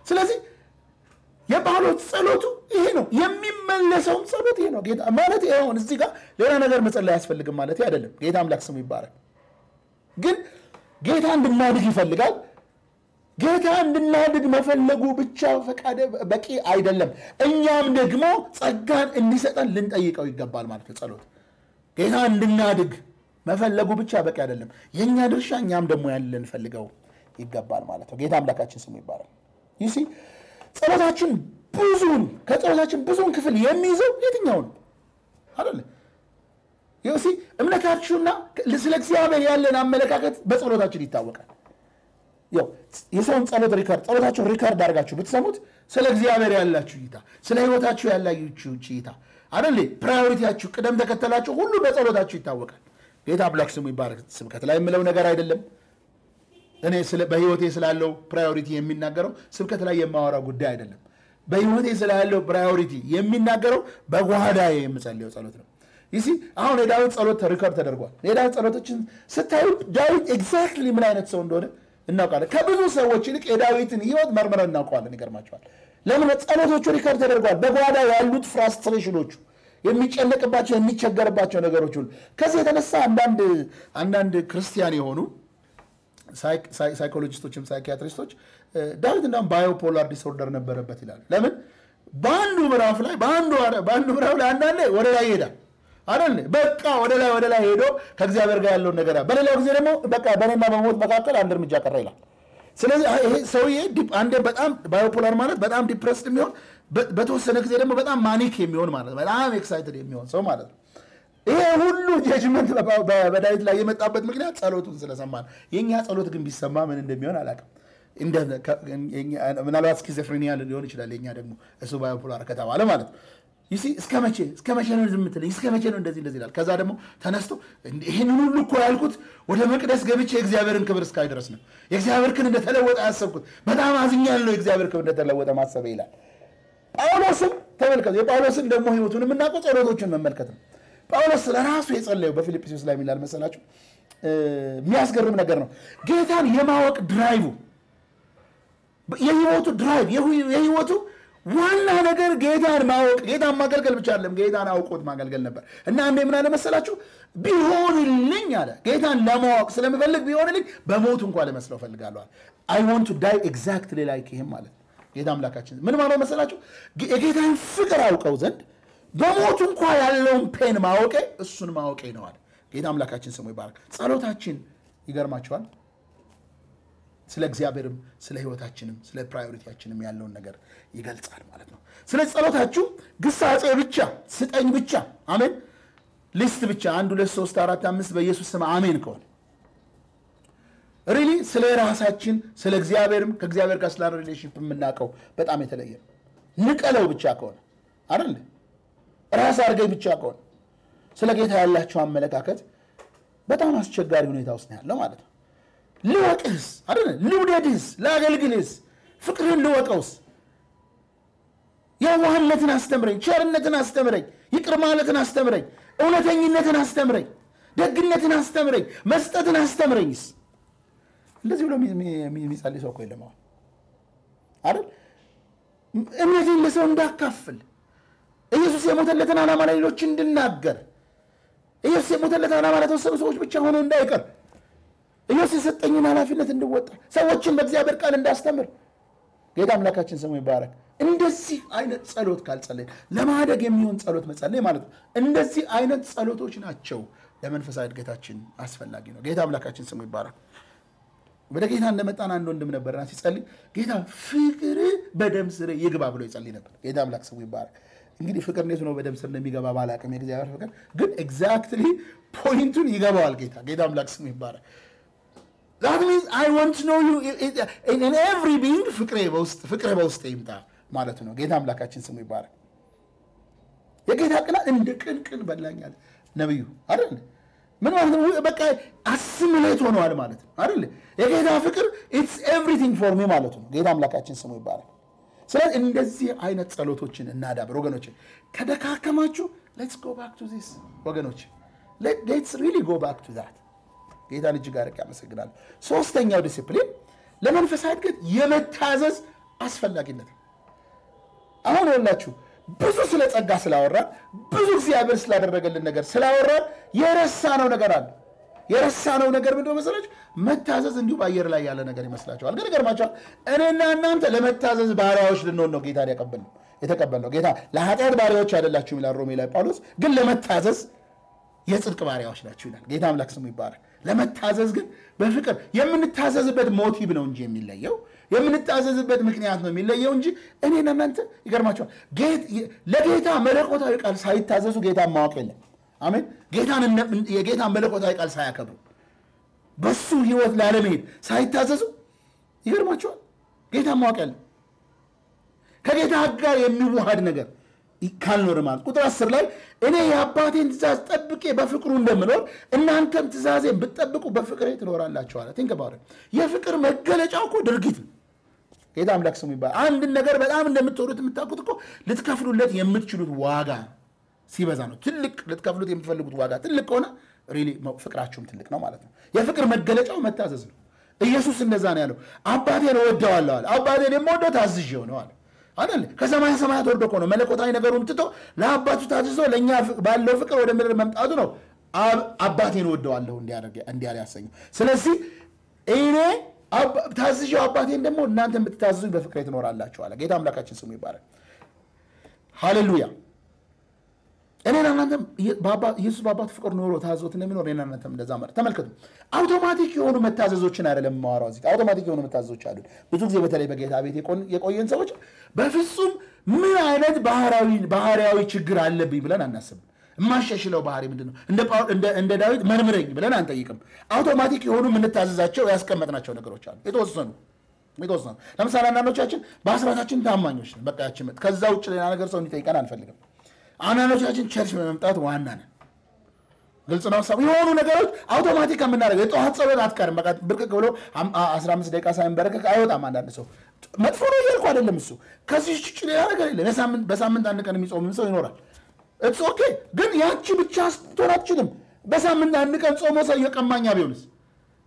ስለዚህ የጳውሎስ ጸሎቱ ይሄ ነው። የሚመለሰውም ጸሎት ይሄ ነው። ጌታ ማለት ይሁን እዚህ ጋር ሌላ ነገር መጸለይ አያስፈልግም ማለት አይደለም። ጌታ አምላክ ስሙ ይባረክ። ግን ጌታ እንድናድግ ይፈልጋል። ጌታ እንድናድግ መፈለጉ ብቻ ፈቃደ በቂ አይደለም። እኛም ደግሞ ጸጋን እንዲሰጠን ልንጠይቀው ይገባል ማለት ነው። ጸሎት ጌታ እንድናድግ መፈለጉ ብቻ በቂ አይደለም። የእኛ ድርሻ እኛም ደግሞ ያን ልንፈልገው ይገባል ማለት ነው። ጌታ አምላካችን ስሙ ይባላል። ይሲ ጸሎታችን ብዙውን ከጸሎታችን ብዙውን ክፍል የሚይዘው የትኛው ነው አይደለ? you see እምነታችሁና ስለ እግዚአብሔር ያለን አመለካከት በጸሎታችን ይታወቃል። ያው የሰውን ጸሎት record ጸሎታችሁን record አድርጋችሁ ብትሰሙት ስለ እግዚአብሔር ያላችሁ እይታ፣ ስለ ህይወታችሁ ያላችሁ እይታ አይደል priority ያችሁ፣ ቅደም ተከተላችሁ ሁሉ በጸሎታችሁ ይታወቃል። ጌታ አምላክ ስሙ ይባረክ። ስብከት ላይ የምለው ነገር አይደለም። እኔ በህይወቴ ስላለው priority የሚናገረው ስብከት ላይ የማወራው ጉዳይ አይደለም። በህይወቴ ስላለው priority የሚናገረው በጓዳ የምጸልየው ጸሎት ነው። you see አሁን የዳዊት ጸሎት record ተደርጓል። የዳዊት ጸሎቶችን ስታዩ ዳዊት exactly ምን አይነት ሰው እንደሆነ እናውቃለን። ከብዙ ሰዎች ይልቅ የዳዊትን ህይወት መርምረን እናውቀዋለን። ይገርማችኋል። ለምን ጸሎቶቹ record ተደርጓል። በጓዳ ያሉት frustration ኦቹ የሚጨነቅባቸው የሚቸገርባቸው ነገሮች ሁሉ ከዚህ የተነሳ አንዳንድ አንዳንድ ክርስቲያን የሆኑ psychologist ኦችም psychiatrist ኦች ዳዊት እንዳውም bipolar disorder ነበረበት ይላሉ። ለምን በአንዱ ምዕራፍ ላይ በአንዱ ምዕራፍ ላይ አንዳንዴ ወደ ላይ ይሄዳል አይደል? በቃ ወደ ላይ ወደ ላይ ሄዶ ከእግዚአብሔር ጋር ያለውን ነገር በሌላው ጊዜ ደግሞ በቃ በእኔና በሞት መካከል አንድ እርምጃ ቀረ ይላል። ስለዚህ ይሄ ሰውዬ አንዴ በጣም bipolar ማለት በጣም depressed የሚሆን በተወሰነ ጊዜ ደግሞ በጣም manic የሚሆን ማለት ነው። በጣም excited የሚሆን ሰው ማለት ነው። ይሄ ሁሉ judgement በዳዊት ላይ የመጣበት ምክንያት ጸሎቱን ስለሰማ ነው። የእኛ ጸሎት ግን ቢሰማ ምን እንደሚሆን አላውቅም። ምናልባት ስኪዞፍሬኒያ ሊሆን ይችላል። የኛ ደግሞ እሱ ባዮፖላር ከተባለ ማለት ነው። እስከ መቼ እስከ መቼ ነው ዝም የምትለኝ? እስከ መቼ ነው እንደዚህ እንደዚህ ይላል። ከዛ ደግሞ ተነስቶ ይህንን ሁሉ እኮ ያልኩት ወደ መቅደስ ገብቼ የእግዚአብሔርን ክብር እስካይ ድረስ ነው። የእግዚአብሔር ክብር እንደተለወጠ ያሰብኩት በጣም አዝኛለሁ። የእግዚአብሔር ክብር እንደተለወጠ ማሰበ ይላል። ጳውሎስም ተመልከቱ። የጳውሎስን ደግሞ ህይወቱን የምናውቀው ጸሎቶችን መመልከት ነው። ጳውሎስ ለራሱ የጸለየው በፊልጵስዩስ ላይ የሚላል መሰላችሁ የሚያስገርም ነገር ነው። ጌታን የማወቅ drive የህይወቱ drive የህይወቱ ዋና ነገር ጌታን ማወቅ ጌታን ማገልገል ብቻ አይደለም፣ ጌታን አውቆት ማገልገል ነበር እና አንዴ ምን አለ መሰላችሁ ቢሆንልኝ አለ ጌታን ለማወቅ ስለምፈልግ ቢሆንልኝ በሞቱ እንኳ ልመስለው እፈልጋለሁ I want to die exactly like ይህም ማለት ጌታ አምላካችን ምን ማለት መሰላችሁ የጌታን ፍቅር አውቀው ዘንድ በሞቱ እንኳ ያለውን pain ማወቄ እሱን ማወቄ ነው አለ። ጌታ አምላካችን ስሙ ይባረክ። ጸሎታችን ይገርማችኋል ስለ እግዚአብሔርም ስለ ህይወታችንም ስለ priority ያችንም ያለውን ነገር ይገልጻል ማለት ነው። ስለዚህ ጸሎታችሁ ጌታ ሆይ ብቻ ስጠኝ ብቻ አሜን፣ list ብቻ አንድ ሁለት ሶስት አራት አምስት በኢየሱስ ስም አሜን ከሆነ really ስለ ራሳችን ስለ እግዚአብሔርም ከእግዚአብሔር ጋር ስላለ relationship የምናውቀው በጣም የተለየ ነው። ንቀለው ብቻ ከሆነ አይደል ራስ አድርገኝ ብቻ ከሆነ ስለ ጌታ ያላቸው አመለካከት በጣም አስቸጋሪ ሁኔታ ውስጥ ያለው ማለት ነው። ልወቅህስ? አይደል ልውደድህስ፣ ላገልግልህስ፣ ፍቅርህን ልወቀውስ፣ የዋህነትን አስተምረኝ፣ ቸርነትን አስተምረኝ፣ ይቅር ማለትን አስተምረኝ፣ እውነተኝነትን አስተምረኝ፣ ደግነትን አስተምረኝ፣ መስጠትን አስተምረኝስ። እንደዚህ ብሎ የሚጸልይ ሰው እኮ የለም አሁን አይደል እምነቴን ለሰው እንዳካፍል ኢየሱስ የሞተለትን ዓላማ ለሌሎች እንድናገር ኢየሱስ የሞተለትን ዓላማ ለተወሰኑ ሰዎች ብቻ ሆኖ እንዳይቀር ኢየሱስ የሰጠኝን ኃላፊነት እንድወጣ ሰዎችን በእግዚአብሔር ቃል እንዳስተምር ጌታ አምላካችን ስሙ ይባረክ። እንደዚህ አይነት ጸሎት ካልጸለይ ለማደግ የሚሆን ጸሎት መጸለይ ማለት ነው። እንደዚህ አይነት ጸሎቶች ናቸው ለመንፈሳዊ እድገታችን አስፈላጊ ነው። ጌታ አምላካችን ስሙ ይባረክ። ወደ ጌታ እንደመጣን አንድ ወንድም ነበርና ሲጸልይ ጌታ ፍቅር በደም ስር ይግባ ብሎ ይጸልይ ነበር። ጌታ አምላክ ስሙ ይባረክ። እንግዲህ ፍቅር እንዴት ነው በደም ስር እንደሚገባ ባላውቅም የእግዚአብሔር ፍቅር ግን exactly point ኡን ይገባዋል ጌታ። ጌታ አምላክ ስሙ ይባረክ። No you ፍቅሬ በውስጥ ይምጣ ማለት ነው። ጌታ አምላካችን ስሙ ይባረክ። የጌታ ቅናት እንደ ቅንቅን በላኝ ይላል ነብዩ አይደል? ምን ማለት ነው? በቃ አስምሌት ሆነዋል ማለት ነው አይደል? የጌታ ፍቅር it's everything for me ማለት ነው። ጌታ አምላካችን ስሙ ይባረክ። ስለዚህ እንደዚህ አይነት ጸሎቶችን እናዳብር ወገኖች። ከደካከማችሁ let's go back to this ወገኖች፣ let's really go back to that ጌታን እጅግ አድርጌ አመሰግናለሁ። ሶስተኛው ዲሲፕሊን ለመንፈሳዊ እድገት የመታዘዝ አስፈላጊነት አሁን ይኸውላችሁ ብዙ ስለ ጸጋ ስላወራን ብዙ እግዚአብሔር ስላደረገልን ነገር ስላወራን የረሳነው ነገር አለ። የረሳነው ነገር ምንድን መሰላችሁ? መታዘዝ እንዲሁ በአየር ላይ ያለ ነገር ይመስላችኋል። ግን ይገርማችኋል። እኔና እናንተ ለመታዘዝ ባሪያዎች ልንሆን ነው ጌታን ያቀበልነው የተቀበልነው። ጌታ ለኃጢአት ባሪያዎች አይደላችሁም ይላል ሮሜ ላይ ጳውሎስ። ግን ለመታዘዝ የጽድቅ ባሪያዎች ናቸው ይላል። ጌታ አምላክ ስሙ ይባላል። ለመታዘዝ ግን በፍቅር የምንታዘዝበት motive ነው እንጂ የሚለየው የምንታዘዝበት ምክንያት ነው የሚለየው እንጂ እኔና እናንተ ይገርማችኋል። ለጌታ መለኮታዊ ቃል ሳይታዘዙ ጌታን ማወቅ የለም። አሜን። የጌታን መለኮታዊ ቃል ሳያከብሩ በሱ ህይወት ላለመሄድ ሳይታዘዙ ይገርማችኋል። ጌታ ማወቅ ያለ ከጌታ ጋር የሚዋሃድ ነገር ካልኖር ማለት ቁጥር አስር ላይ እኔ የአባቴን ትእዛዝ ጠብቄ በፍቅሩ እንደምኖር እናንተም ትእዛዜን ብትጠብቁ በፍቅሬ ትኖራላችሁ አለ። Think የፍቅር መገለጫው እኮ ድርጊት ነው። ጌታ አምላክ ስሙ ይባረክ። አንድን ነገር በጣም እንደምትወዱት የምታውቁት እኮ ልትከፍሉለት የምትችሉት ዋጋ ሲበዛ ነው። ትልቅ ልትከፍሉት የምትፈልጉት ዋጋ ትልቅ ከሆነ really ፍቅራችሁም ትልቅ ነው ማለት ነው። የፍቅር መገለጫው መታዘዝ ነው። ኢየሱስ እንደዛ ነው ያለው። አባቴን እወደዋለሁ አለ። አባቴን የምወደው ታዝዤው ነው አለ አይደል? ከሰማያ ሰማያት ወርዶ እኮ ነው መለኮታዊ ነገሩን ትቶ ለአባቱ ታዝዞ ለእኛ ባለው ፍቅር ወደ ምድር መምጣቱ ነው አባቴን እወደዋለሁ እንዲያለ ያሰኘው። ስለዚህ እኔ ታዝዤው አባቴን ደግሞ እናንተ ብትታዝዙኝ በፍቅሬ ትኖራላችሁ አለ። ጌታ አምላካችን ስሙ ይባላል። ሃሌሉያ። እኔና እናንተም ኢየሱስ በአባቱ ፍቅር ኖሮ ታዞት እንደሚኖር እኔና እናንተም እንደዛ ማለት ተመልከቱ። አውቶማቲክ የሆኑ መታዘዞችን አይደለም የማወራው እዚህ አውቶማቲክ የሆኑ መታዘዞች አሉ። ብዙ ጊዜ በተለይ በጌታ ቤት የቆየን ሰዎች በፍጹም ምን አይነት ባህሪያዊ ችግር አለብኝ ብለን አናስብም። የማሻሽለው ባህሪ ምንድን ነው? እንደ ዳዊት መርምረኝ ብለን አንጠይቅም። አውቶማቲክ የሆኑ የምንታዘዛቸው ያስቀመጥናቸው ነገሮች አሉ የተወሰኑ የተወሰኑ ለምሳሌ አንዳንዶቻችን በአስራታችን ታማኞች ነን። በቃ ያችን ከዛ ውጭ ሌላ ነገር ሰው እንዲጠይቀን አንፈልግም። አንዳንዶቻችን church በመምጣት ዋና ነን። ግልጽ ነው ሀሳቡ። የሆኑ ነገሮች አውቶማቲክ የምናደርገው የጠዋት ጸሎት አትቀርም። በቃ ብርቅቅ ብሎ 15 ደቂቃ ሳይንበረከክ አይወጣም። አንዳንድ ሰው መጥፎ ነው እያልኩ አይደለም። እሱ ከዚህ ሌላ ነገር የለም። በሳምንት አንድ ቀን የሚጾምም ሰው ይኖራል። It's okay። ግን ያቺ ብቻ ስትሆን አትችልም። በሳምንት አንድ ቀን ጾሞ ሰው እየቀማኛ ቢሆንስ?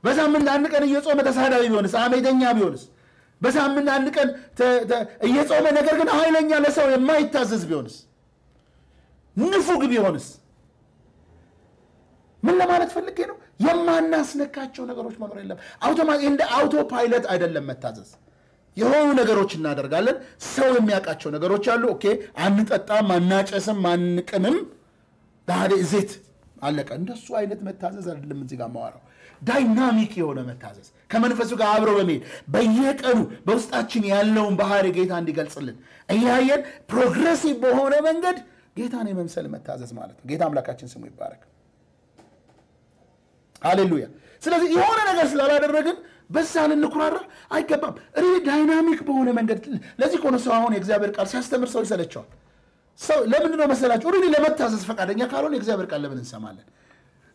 በሳምንት አንድ ቀን እየጾመ ተሳዳቢ ቢሆንስ? አሜተኛ ቢሆንስ? በሳምንት አንድ ቀን እየጾመ ነገር ግን ኃይለኛ ለሰው የማይታዘዝ ቢሆንስ? ንፉግ ቢሆንስ? ምን ለማለት ፈልጌ ነው? የማናስነካቸው ነገሮች መኖር የለም። እንደ auto pilot አይደለም መታዘዝ። የሆኑ ነገሮች እናደርጋለን። ሰው የሚያውቃቸው ነገሮች አሉ። Okay፣ አንጠጣም፣ አናጨስም፣ አንቅምም፣ that's it አለቀ። እንደሱ አይነት መታዘዝ አይደለም እዚህ ጋር ማወራው። dynamic የሆነ መታዘዝ ከመንፈሱ ጋር አብሮ በመሄድ በየቀኑ በውስጣችን ያለውን ባህሪ ጌታ እንዲገልጽልን እያየን progressive በሆነ መንገድ ጌታን የመምሰል መታዘዝ ማለት ነው። ጌታ አምላካችን ስሙ ይባረክ። ሃሌሉያ። ስለዚህ የሆነ ነገር ስላላደረግን በዛ ልንኩራራ አይገባም። really dynamic በሆነ መንገድ ለዚህ ከሆነ ሰው አሁን የእግዚአብሔር ቃል ሲያስተምር ሰው ይሰለቸዋል። ሰው ለምንድን ነው መሰላችሁ? really ለመታዘዝ ፈቃደኛ ካልሆነ የእግዚአብሔር ቃል ለምን እንሰማለን?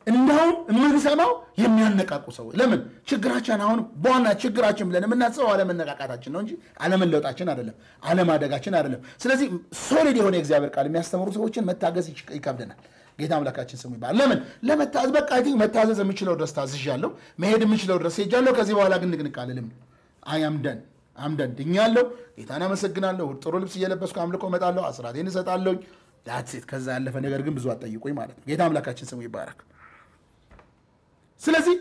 እንዳውም የምንሰማው የሚያነቃቁ ሰው ለምን ችግራችን አሁን በዋና ችግራችን ብለን የምናስበው አለመነቃቃታችን ነው እንጂ አለመለወጣችን አይደለም፣ አለማደጋችን አይደለም። ስለዚህ solid የሆነ የእግዚአብሔር ቃል የሚያስተምሩ ሰዎችን መታገዝ ይከብደናል። ጌታ አምላካችን ስሙ ይባረክ። ለምን ለመታዘዝ በቃ I think መታዘዝ የምችለው ድረስ ታዝዣለሁ፣ መሄድ የምችለው ድረስ ሄጃለሁ። ከዚህ በኋላ ግን ንቅንቅ አልልም። I am done, I am done ድኛለሁ። ጌታን አመሰግናለሁ። ጥሩ ልብስ እየለበስኩ አምልኮ እመጣለሁ፣ አስራቴን እሰጣለሁ። That's it ከዛ ያለፈ ነገር ግን ብዙ አትጠይቁኝ ማለት ነው። ጌታ አምላካችን ስሙ ይባረክ። ስለዚህ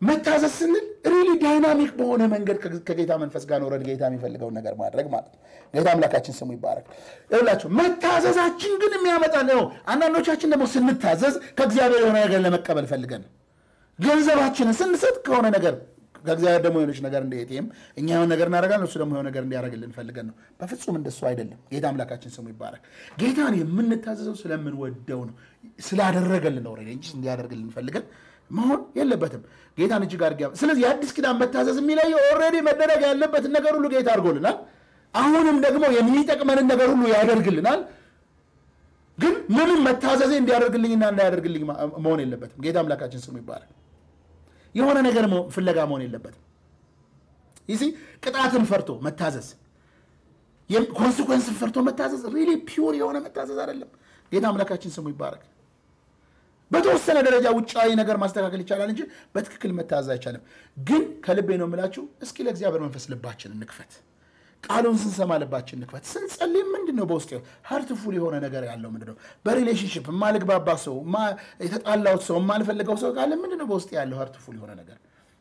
መታዘዝ ስንል really dynamic በሆነ መንገድ ከጌታ መንፈስ ጋር ኖረን ጌታ የሚፈልገውን ነገር ማድረግ ማለት ነው። ጌታ አምላካችን ስሙ ይባረክ። ይኸውላችሁ መታዘዛችን ግን የሚያመጣ ነው። አንዳንዶቻችን ደግሞ ስንታዘዝ ከእግዚአብሔር የሆነ ነገር ለመቀበል ፈልገን ገንዘባችንን ስንሰጥ ከሆነ ነገር ከእግዚአብሔር ደግሞ የሆነች ነገር እንደ እኛ የሆነ ነገር እናደርጋለን፣ እሱ ደግሞ የሆነ ነገር እንዲያደርግልን ፈልገን ነው። በፍጹም እንደሱ አይደለም። ጌታ አምላካችን ስሙ ይባረክ። ጌታን የምንታዘዘው ስለምንወደው ነው፣ ስላደረገልን ነው እንጂ እንዲያደርግልን ፈልገን መሆን የለበትም። ጌታን እጅግ አድርጌ ስለዚህ የአዲስ ኪዳን መታዘዝ የሚለየው already መደረግ ያለበትን ነገር ሁሉ ጌታ አድርጎልናል። አሁንም ደግሞ የሚጠቅመንን ነገር ሁሉ ያደርግልናል። ግን ምንም መታዘዜ እንዲያደርግልኝና እንዳያደርግልኝ መሆን የለበትም። ጌታ አምላካችን ስሙ ይባላል። የሆነ ነገር ፍለጋ መሆን የለበትም። see ቅጣትን ፈርቶ መታዘዝ፣ consequence ን ፈርቶ መታዘዝ really pure የሆነ መታዘዝ አይደለም። ጌታ አምላካችን ስሙ ይባረክ። በተወሰነ ደረጃ ውጫዊ ነገር ማስተካከል ይቻላል እንጂ በትክክል መታዘዝ አይቻልም። ግን ከልቤ ነው የምላችሁ፣ እስኪ ለእግዚአብሔር መንፈስ ልባችን እንክፈት። ቃሉን ስንሰማ ልባችን እንክፈት። ስንጸልይ ምንድን ነው በውስጥ hurtful የሆነ ነገር ያለው ምንድን ነው? በ relationship የማልግባባ ሰው፣ የተጣላሁት ሰው፣ የማልፈልገው ሰው ካለ ምንድን ነው በውስጥ ያለው hurtful የሆነ ነገር?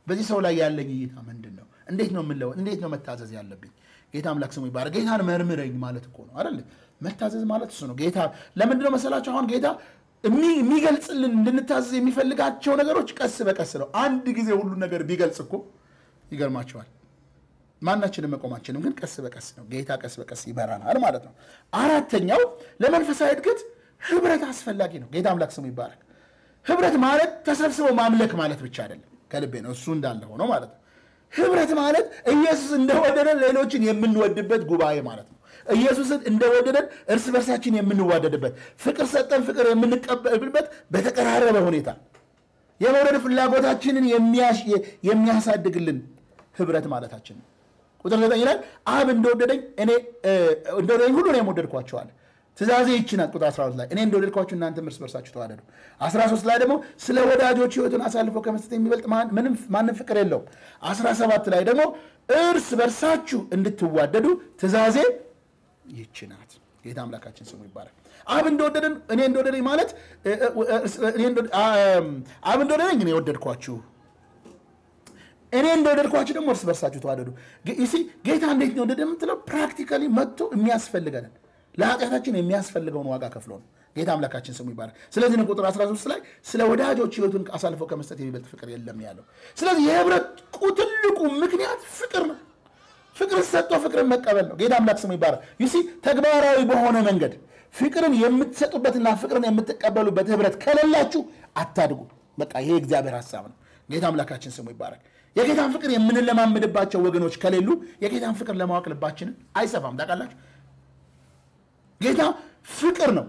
በዚህ ሰው ላይ ያለኝ እይታ ምንድን ነው? እንዴት ነው የምለው? እንዴት ነው መታዘዝ ያለብኝ? ጌታ አምላክ ስሙ ይባረክ። ጌታን መርምረኝ ማለት እኮ ነው አይደል? መታዘዝ ማለት እሱ ነው። ጌታ ለምንድን መሰላቸው አሁን ጌታ የሚገልጽልን እንድንታዘዝ የሚፈልጋቸው ነገሮች ቀስ በቀስ ነው። አንድ ጊዜ ሁሉን ነገር ቢገልጽ እኮ ይገርማቸዋል። ማናችንም መቆማችንም ግን ቀስ በቀስ ነው። ጌታ ቀስ በቀስ ይመራናል ማለት ነው። አራተኛው ለመንፈሳዊ እድገት ህብረት አስፈላጊ ነው። ጌታ አምላክ ስሙ ይባረክ። ህብረት ማለት ተሰብስበው ማምለክ ማለት ብቻ አይደለም። ከልቤ ነው። እሱ እንዳለ ሆኖ ማለት ነው። ህብረት ማለት ኢየሱስ እንደወደደን ሌሎችን የምንወድበት ጉባኤ ማለት ነው። ኢየሱስን እንደወደደን እርስ በርሳችን የምንዋደድበት፣ ፍቅር ሰጠን ፍቅር የምንቀበልበት በተቀራረበ ሁኔታ የመውደድ ፍላጎታችንን የሚያሳድግልን ህብረት ማለታችን ነው። ቁጥር ዘጠኝ ይላል አብ እንደወደደኝ እኔ እንደወደደኝ ሁሉ እኔም ወደድኳቸዋል። ትእዛዜ ናት። ቁጥር 12 ላይ እኔ እንደወደድኳችሁ እናንተም እርስ በርሳችሁ ተዋደዱ። 13 ላይ ደግሞ ስለ ወዳጆች ህይወቱን አሳልፎ ከመስጠት የሚበልጥ ማንም ፍቅር የለውም። 17 ላይ ደግሞ እርስ በርሳችሁ እንድትዋደዱ ትእዛዜ ይህች ናት። ጌታ አምላካችን ስሙ ይባላል። አብ እንደወደደን እኔ እንደወደደኝ ማለት አብ እንደወደደኝ እኔ ወደድኳችሁ እኔ እንደወደድኳችሁ ደግሞ እርስ በርሳችሁ ተዋደዱ። ጌታ እንዴት ነው ወደደ የምትለው practically መጥቶ የሚያስፈልገንን ለኃጢአታችን የሚያስፈልገውን ዋጋ ከፍሎ ነው። ጌታ አምላካችን ስሙ ይባላል። ስለዚህ ቁጥር 13 ላይ ስለ ወዳጆች ህይወቱን አሳልፎ ከመስጠት የሚበልጥ ፍቅር የለም ያለው። ስለዚህ የህብረት ትልቁ ምክንያት ፍቅር ነው። ፍቅርን ሰጥቶ ፍቅርን መቀበል ነው። ጌታ አምላክ ስሙ ይባላል። ዩሲ ተግባራዊ በሆነ መንገድ ፍቅርን የምትሰጡበትና ፍቅርን የምትቀበሉበት ህብረት ከሌላችሁ አታድጉ። በቃ ይሄ እግዚአብሔር ሀሳብ ነው። ጌታ አምላካችን ስሙ ይባላል። የጌታን ፍቅር የምንለማምድባቸው ወገኖች ከሌሉ የጌታን ፍቅር ለማወቅ ልባችንን አይሰፋም። ታውቃላችሁ ጌታ ፍቅር ነው?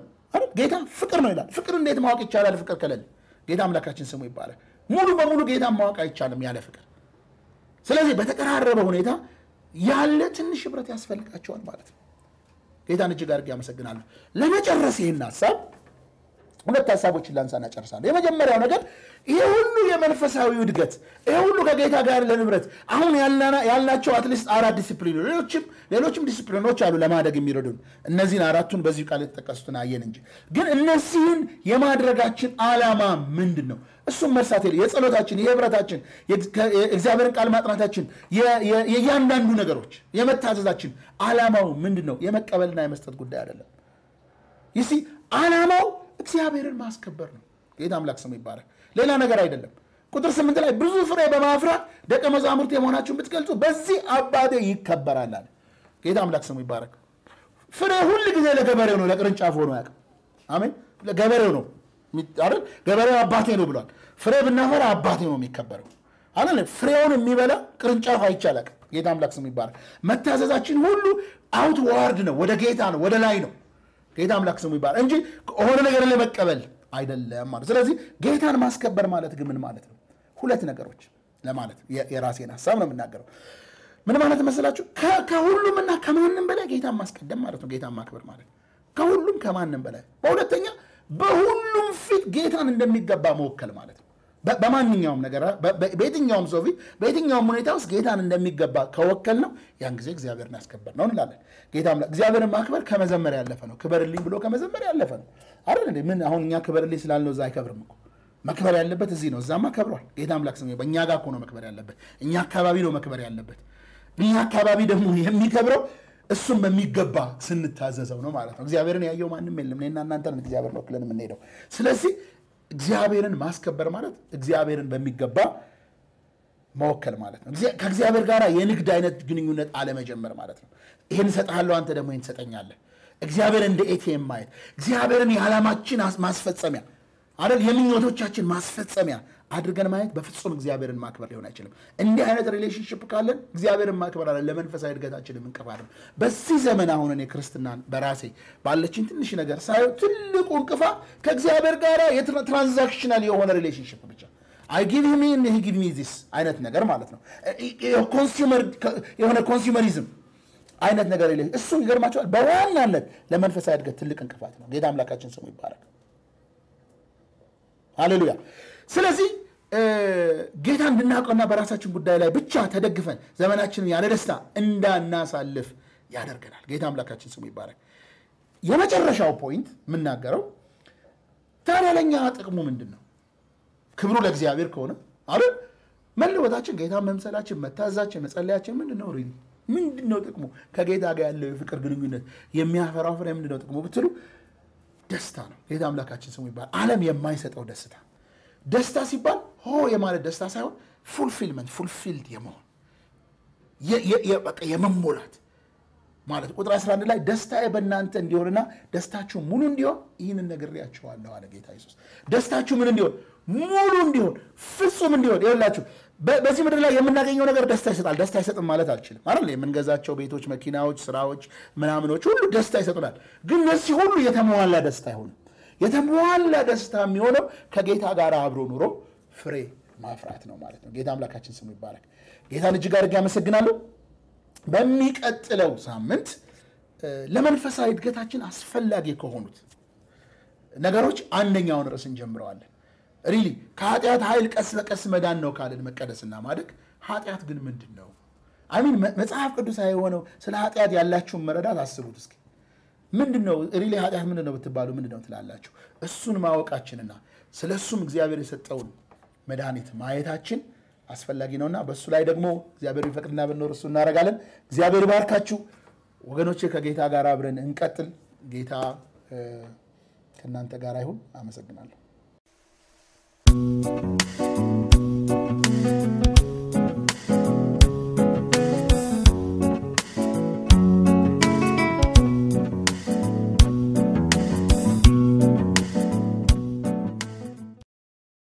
ጌታ ፍቅር ነው ይላል። ፍቅር እንዴት ማወቅ ይቻላል? ፍቅር ከሌለ ጌታ አምላካችን ስሙ ይባላል። ሙሉ በሙሉ ጌታን ማወቅ አይቻልም ያለ ፍቅር። ስለዚህ በተቀራረበ ሁኔታ ያለ ትንሽ ህብረት ያስፈልጋቸዋል ማለት ነው። ጌታን እጅግ አድርጌ አመሰግናለሁ። ለመጨረስ ይህን ሀሳብ ሁለት ሀሳቦችን ላንሳና ጨርሳለሁ። የመጀመሪያው ነገር ይሄ ሁሉ የመንፈሳዊ እድገት ይሄ ሁሉ ከጌታ ጋር ያለን ህብረት አሁን ያልናቸው at least አራት ዲስፕሊን ሌሎችም ሌሎችም ዲስፕሊኖች አሉ ለማደግ የሚረዱን እነዚህን አራቱን በዚሁ ቃል የተጠቀሱትን አየን እንጂ ግን እነዚህን የማድረጋችን ዓላማ ምንድን ነው? እሱም መርሳት የለ የጸሎታችን፣ የህብረታችን፣ የእግዚአብሔርን ቃል ማጥናታችን፣ የእያንዳንዱ ነገሮች የመታዘዛችን ዓላማው ምንድን ነው? የመቀበልና የመስጠት ጉዳይ አይደለም። see ዓላማው እግዚአብሔርን ማስከበር ነው። ጌታ አምላክ ስሙ ይባረክ። ሌላ ነገር አይደለም። ቁጥር ስምንት ላይ ብዙ ፍሬ በማፍራት ደቀ መዛሙርት የመሆናችሁን ብትገልጹ በዚህ አባቴ ይከበራል አለ። ጌታ አምላክ ስሙ ይባረክ። ፍሬ ሁል ጊዜ ለገበሬው ነው፣ ለቅርንጫፍ ሆኖ ያውቅም። አሜን። ለገበሬው ነው አይደል? ገበሬው አባቴ ነው ብሏል። ፍሬ ብናፈራ አባቴ ነው የሚከበረው አለ። ፍሬውን የሚበላ ቅርንጫፍ አይቻላል። ጌታ አምላክ ስሙ ይባረክ። መታዘዛችን ሁሉ outward ነው፣ ወደ ጌታ ነው፣ ወደ ላይ ነው። ጌታ አምላክ ስሙ ይባላል እንጂ ሆነ ነገር ለመቀበል አይደለም ማለት። ስለዚህ ጌታን ማስከበር ማለት ግን ምን ማለት ነው? ሁለት ነገሮች ለማለት የራሴን ሀሳብ ነው የምናገረው። ምን ማለት መሰላችሁ? ከሁሉምና ከማንም በላይ ጌታን ማስቀደም ማለት ነው። ጌታን ማክበር ማለት ከሁሉም ከማንም በላይ በሁለተኛ በሁሉም ፊት ጌታን እንደሚገባ መወከል ማለት ነው። በማንኛውም ነገር በየትኛውም ሰው ፊት በየትኛውም ሁኔታ ውስጥ ጌታን እንደሚገባ ከወከል ነው ያን ጊዜ እግዚአብሔርን ያስከበር ነው እንላለን። ጌታ እግዚአብሔርን ማክበር ከመዘመር ያለፈ ነው። ክበርልኝ ብሎ ከመዘመር ያለፈ ነው አይደል እንዴ? ምን አሁን እኛ ክበርልኝ ስላልነው እዛ አይከብርም እኮ መክበር ያለበት እዚህ ነው። እዛማ ከብሯል። ጌታ አምላክ ስም በእኛ ጋር እኮ ነው መክበር ያለበት። እኛ አካባቢ ነው መክበር ያለበት። እኛ አካባቢ ደግሞ የሚከብረው እሱም በሚገባ ስንታዘዘው ነው ማለት ነው። እግዚአብሔርን ያየው ማንም የለም። እኔና እናንተ ነን እግዚአብሔር ወክለን የምንሄደው። ስለዚህ እግዚአብሔርን ማስከበር ማለት እግዚአብሔርን በሚገባ መወከል ማለት ነው። ከእግዚአብሔር ጋር የንግድ አይነት ግንኙነት አለመጀመር ማለት ነው። ይህን እሰጥሃለሁ፣ አንተ ደግሞ ይህን ትሰጠኛለህ። እግዚአብሔር እንደ ATM ማየት፣ እግዚአብሔርን የዓላማችን ማስፈጸሚያ አይደል፣ የምኞቶቻችን ማስፈጸሚያ አድርገን ማየት በፍጹም እግዚአብሔርን ማክበር ሊሆን አይችልም። እንዲህ አይነት relationship ካለን እግዚአብሔርን ማክበር አለን ለመንፈሳዊ እድገታችን እንቅፋት ነው። በዚህ ዘመን አሁን እኔ ክርስትናን በራሴ ባለችኝ ትንሽ ነገር ሳየው ትልቁ እንቅፋት ከእግዚአብሔር ጋር የ transactional የሆነ relationship ብቻ I give me he give me this አይነት ነገር ማለት ነው። የሆነ consumerism አይነት ነገር እሱ ይገርማቸዋል። በዋናነት ለመንፈሳዊ እድገት ትልቅ እንቅፋት ነው። ጌታ አምላካችን ስሙ ይባረክ። ሃሌሉያ። ስለዚህ ጌታ እንድናውቀውና በራሳችን ጉዳይ ላይ ብቻ ተደግፈን ዘመናችንን ያለ ደስታ እንዳናሳልፍ ያደርገናል። ጌታ አምላካችን ስሙ ይባረክ። የመጨረሻው point የምናገረው ታዲያ ለእኛ ጥቅሙ ምንድን ነው? ክብሩ ለእግዚአብሔር ከሆነ አይደል መለወጣችን፣ ጌታ መምሰላችን፣ መታዘዛችን፣ መጸለያችን ምንድን ነው? really ምንድን ነው ጥቅሙ? ከጌታ ጋር ያለው የፍቅር ግንኙነት የሚያፈራው ፍሬ ምንድን ነው ጥቅሙ ብትሉ ደስታ ነው። ጌታ አምላካችን ስሙ ይባላል። ዓለም የማይሰጠው ደስታ ደስታ ሲባል ሆ የማለት ደስታ ሳይሆን fulfillment fulfilled የመሆን የመሞላት ማለት ቁጥር 11 ላይ ደስታዬ በእናንተ እንዲሆንና ደስታችሁ ሙሉ እንዲሆን ይህንን ነግሬያችኋለሁ አለ ጌታ ኢየሱስ። ደስታችሁ ምን እንዲሆን? ሙሉ እንዲሆን፣ ፍጹም እንዲሆን። ይኸውላችሁ በዚህ ምድር ላይ የምናገኘው ነገር ደስታ ይሰጣል። ደስታ አይሰጥም ማለት አልችልም አይደል? የምንገዛቸው ቤቶች፣ መኪናዎች፣ ስራዎች፣ ምናምኖች ሁሉ ደስታ ይሰጡናል። ግን እነዚህ ሁሉ የተሟላ ደስታ አይሆንም። የተሟላ ደስታ የሚሆነው ከጌታ ጋር አብሮ ኑሮ ፍሬ ማፍራት ነው ማለት ነው። ጌታ አምላካችን ስሙ ይባላል። ጌታን እጅግ አድርጌ አመሰግናለሁ። በሚቀጥለው ሳምንት ለመንፈሳዊ እድገታችን አስፈላጊ ከሆኑት ነገሮች አንደኛውን ርዕስ እንጀምረዋለን። really ከኃጢአት ኃይል ቀስ በቀስ መዳን ነው ካልን መቀደስና ማደግ፣ ኃጢአት ግን ምንድን ነው? I mean መጽሐፍ ቅዱሳዊ የሆነው ስለ ኃጢአት ያላችሁን መረዳት አስቡት እስኪ። ምንድን ነው really ኃጢአት ምንድን ነው ብትባሉ ምንድን ነው ትላላችሁ? እሱን ማወቃችንና ስለ እሱም እግዚአብሔር የሰጠውን መድኃኒት ማየታችን አስፈላጊ ነውና በእሱ ላይ ደግሞ እግዚአብሔር ቢፈቅድና ብንኖር እሱ እናደርጋለን። እግዚአብሔር ባርካችሁ ወገኖቼ። ከጌታ ጋር አብረን እንቀጥል። ጌታ ከእናንተ ጋር ይሁን። አመሰግናለሁ።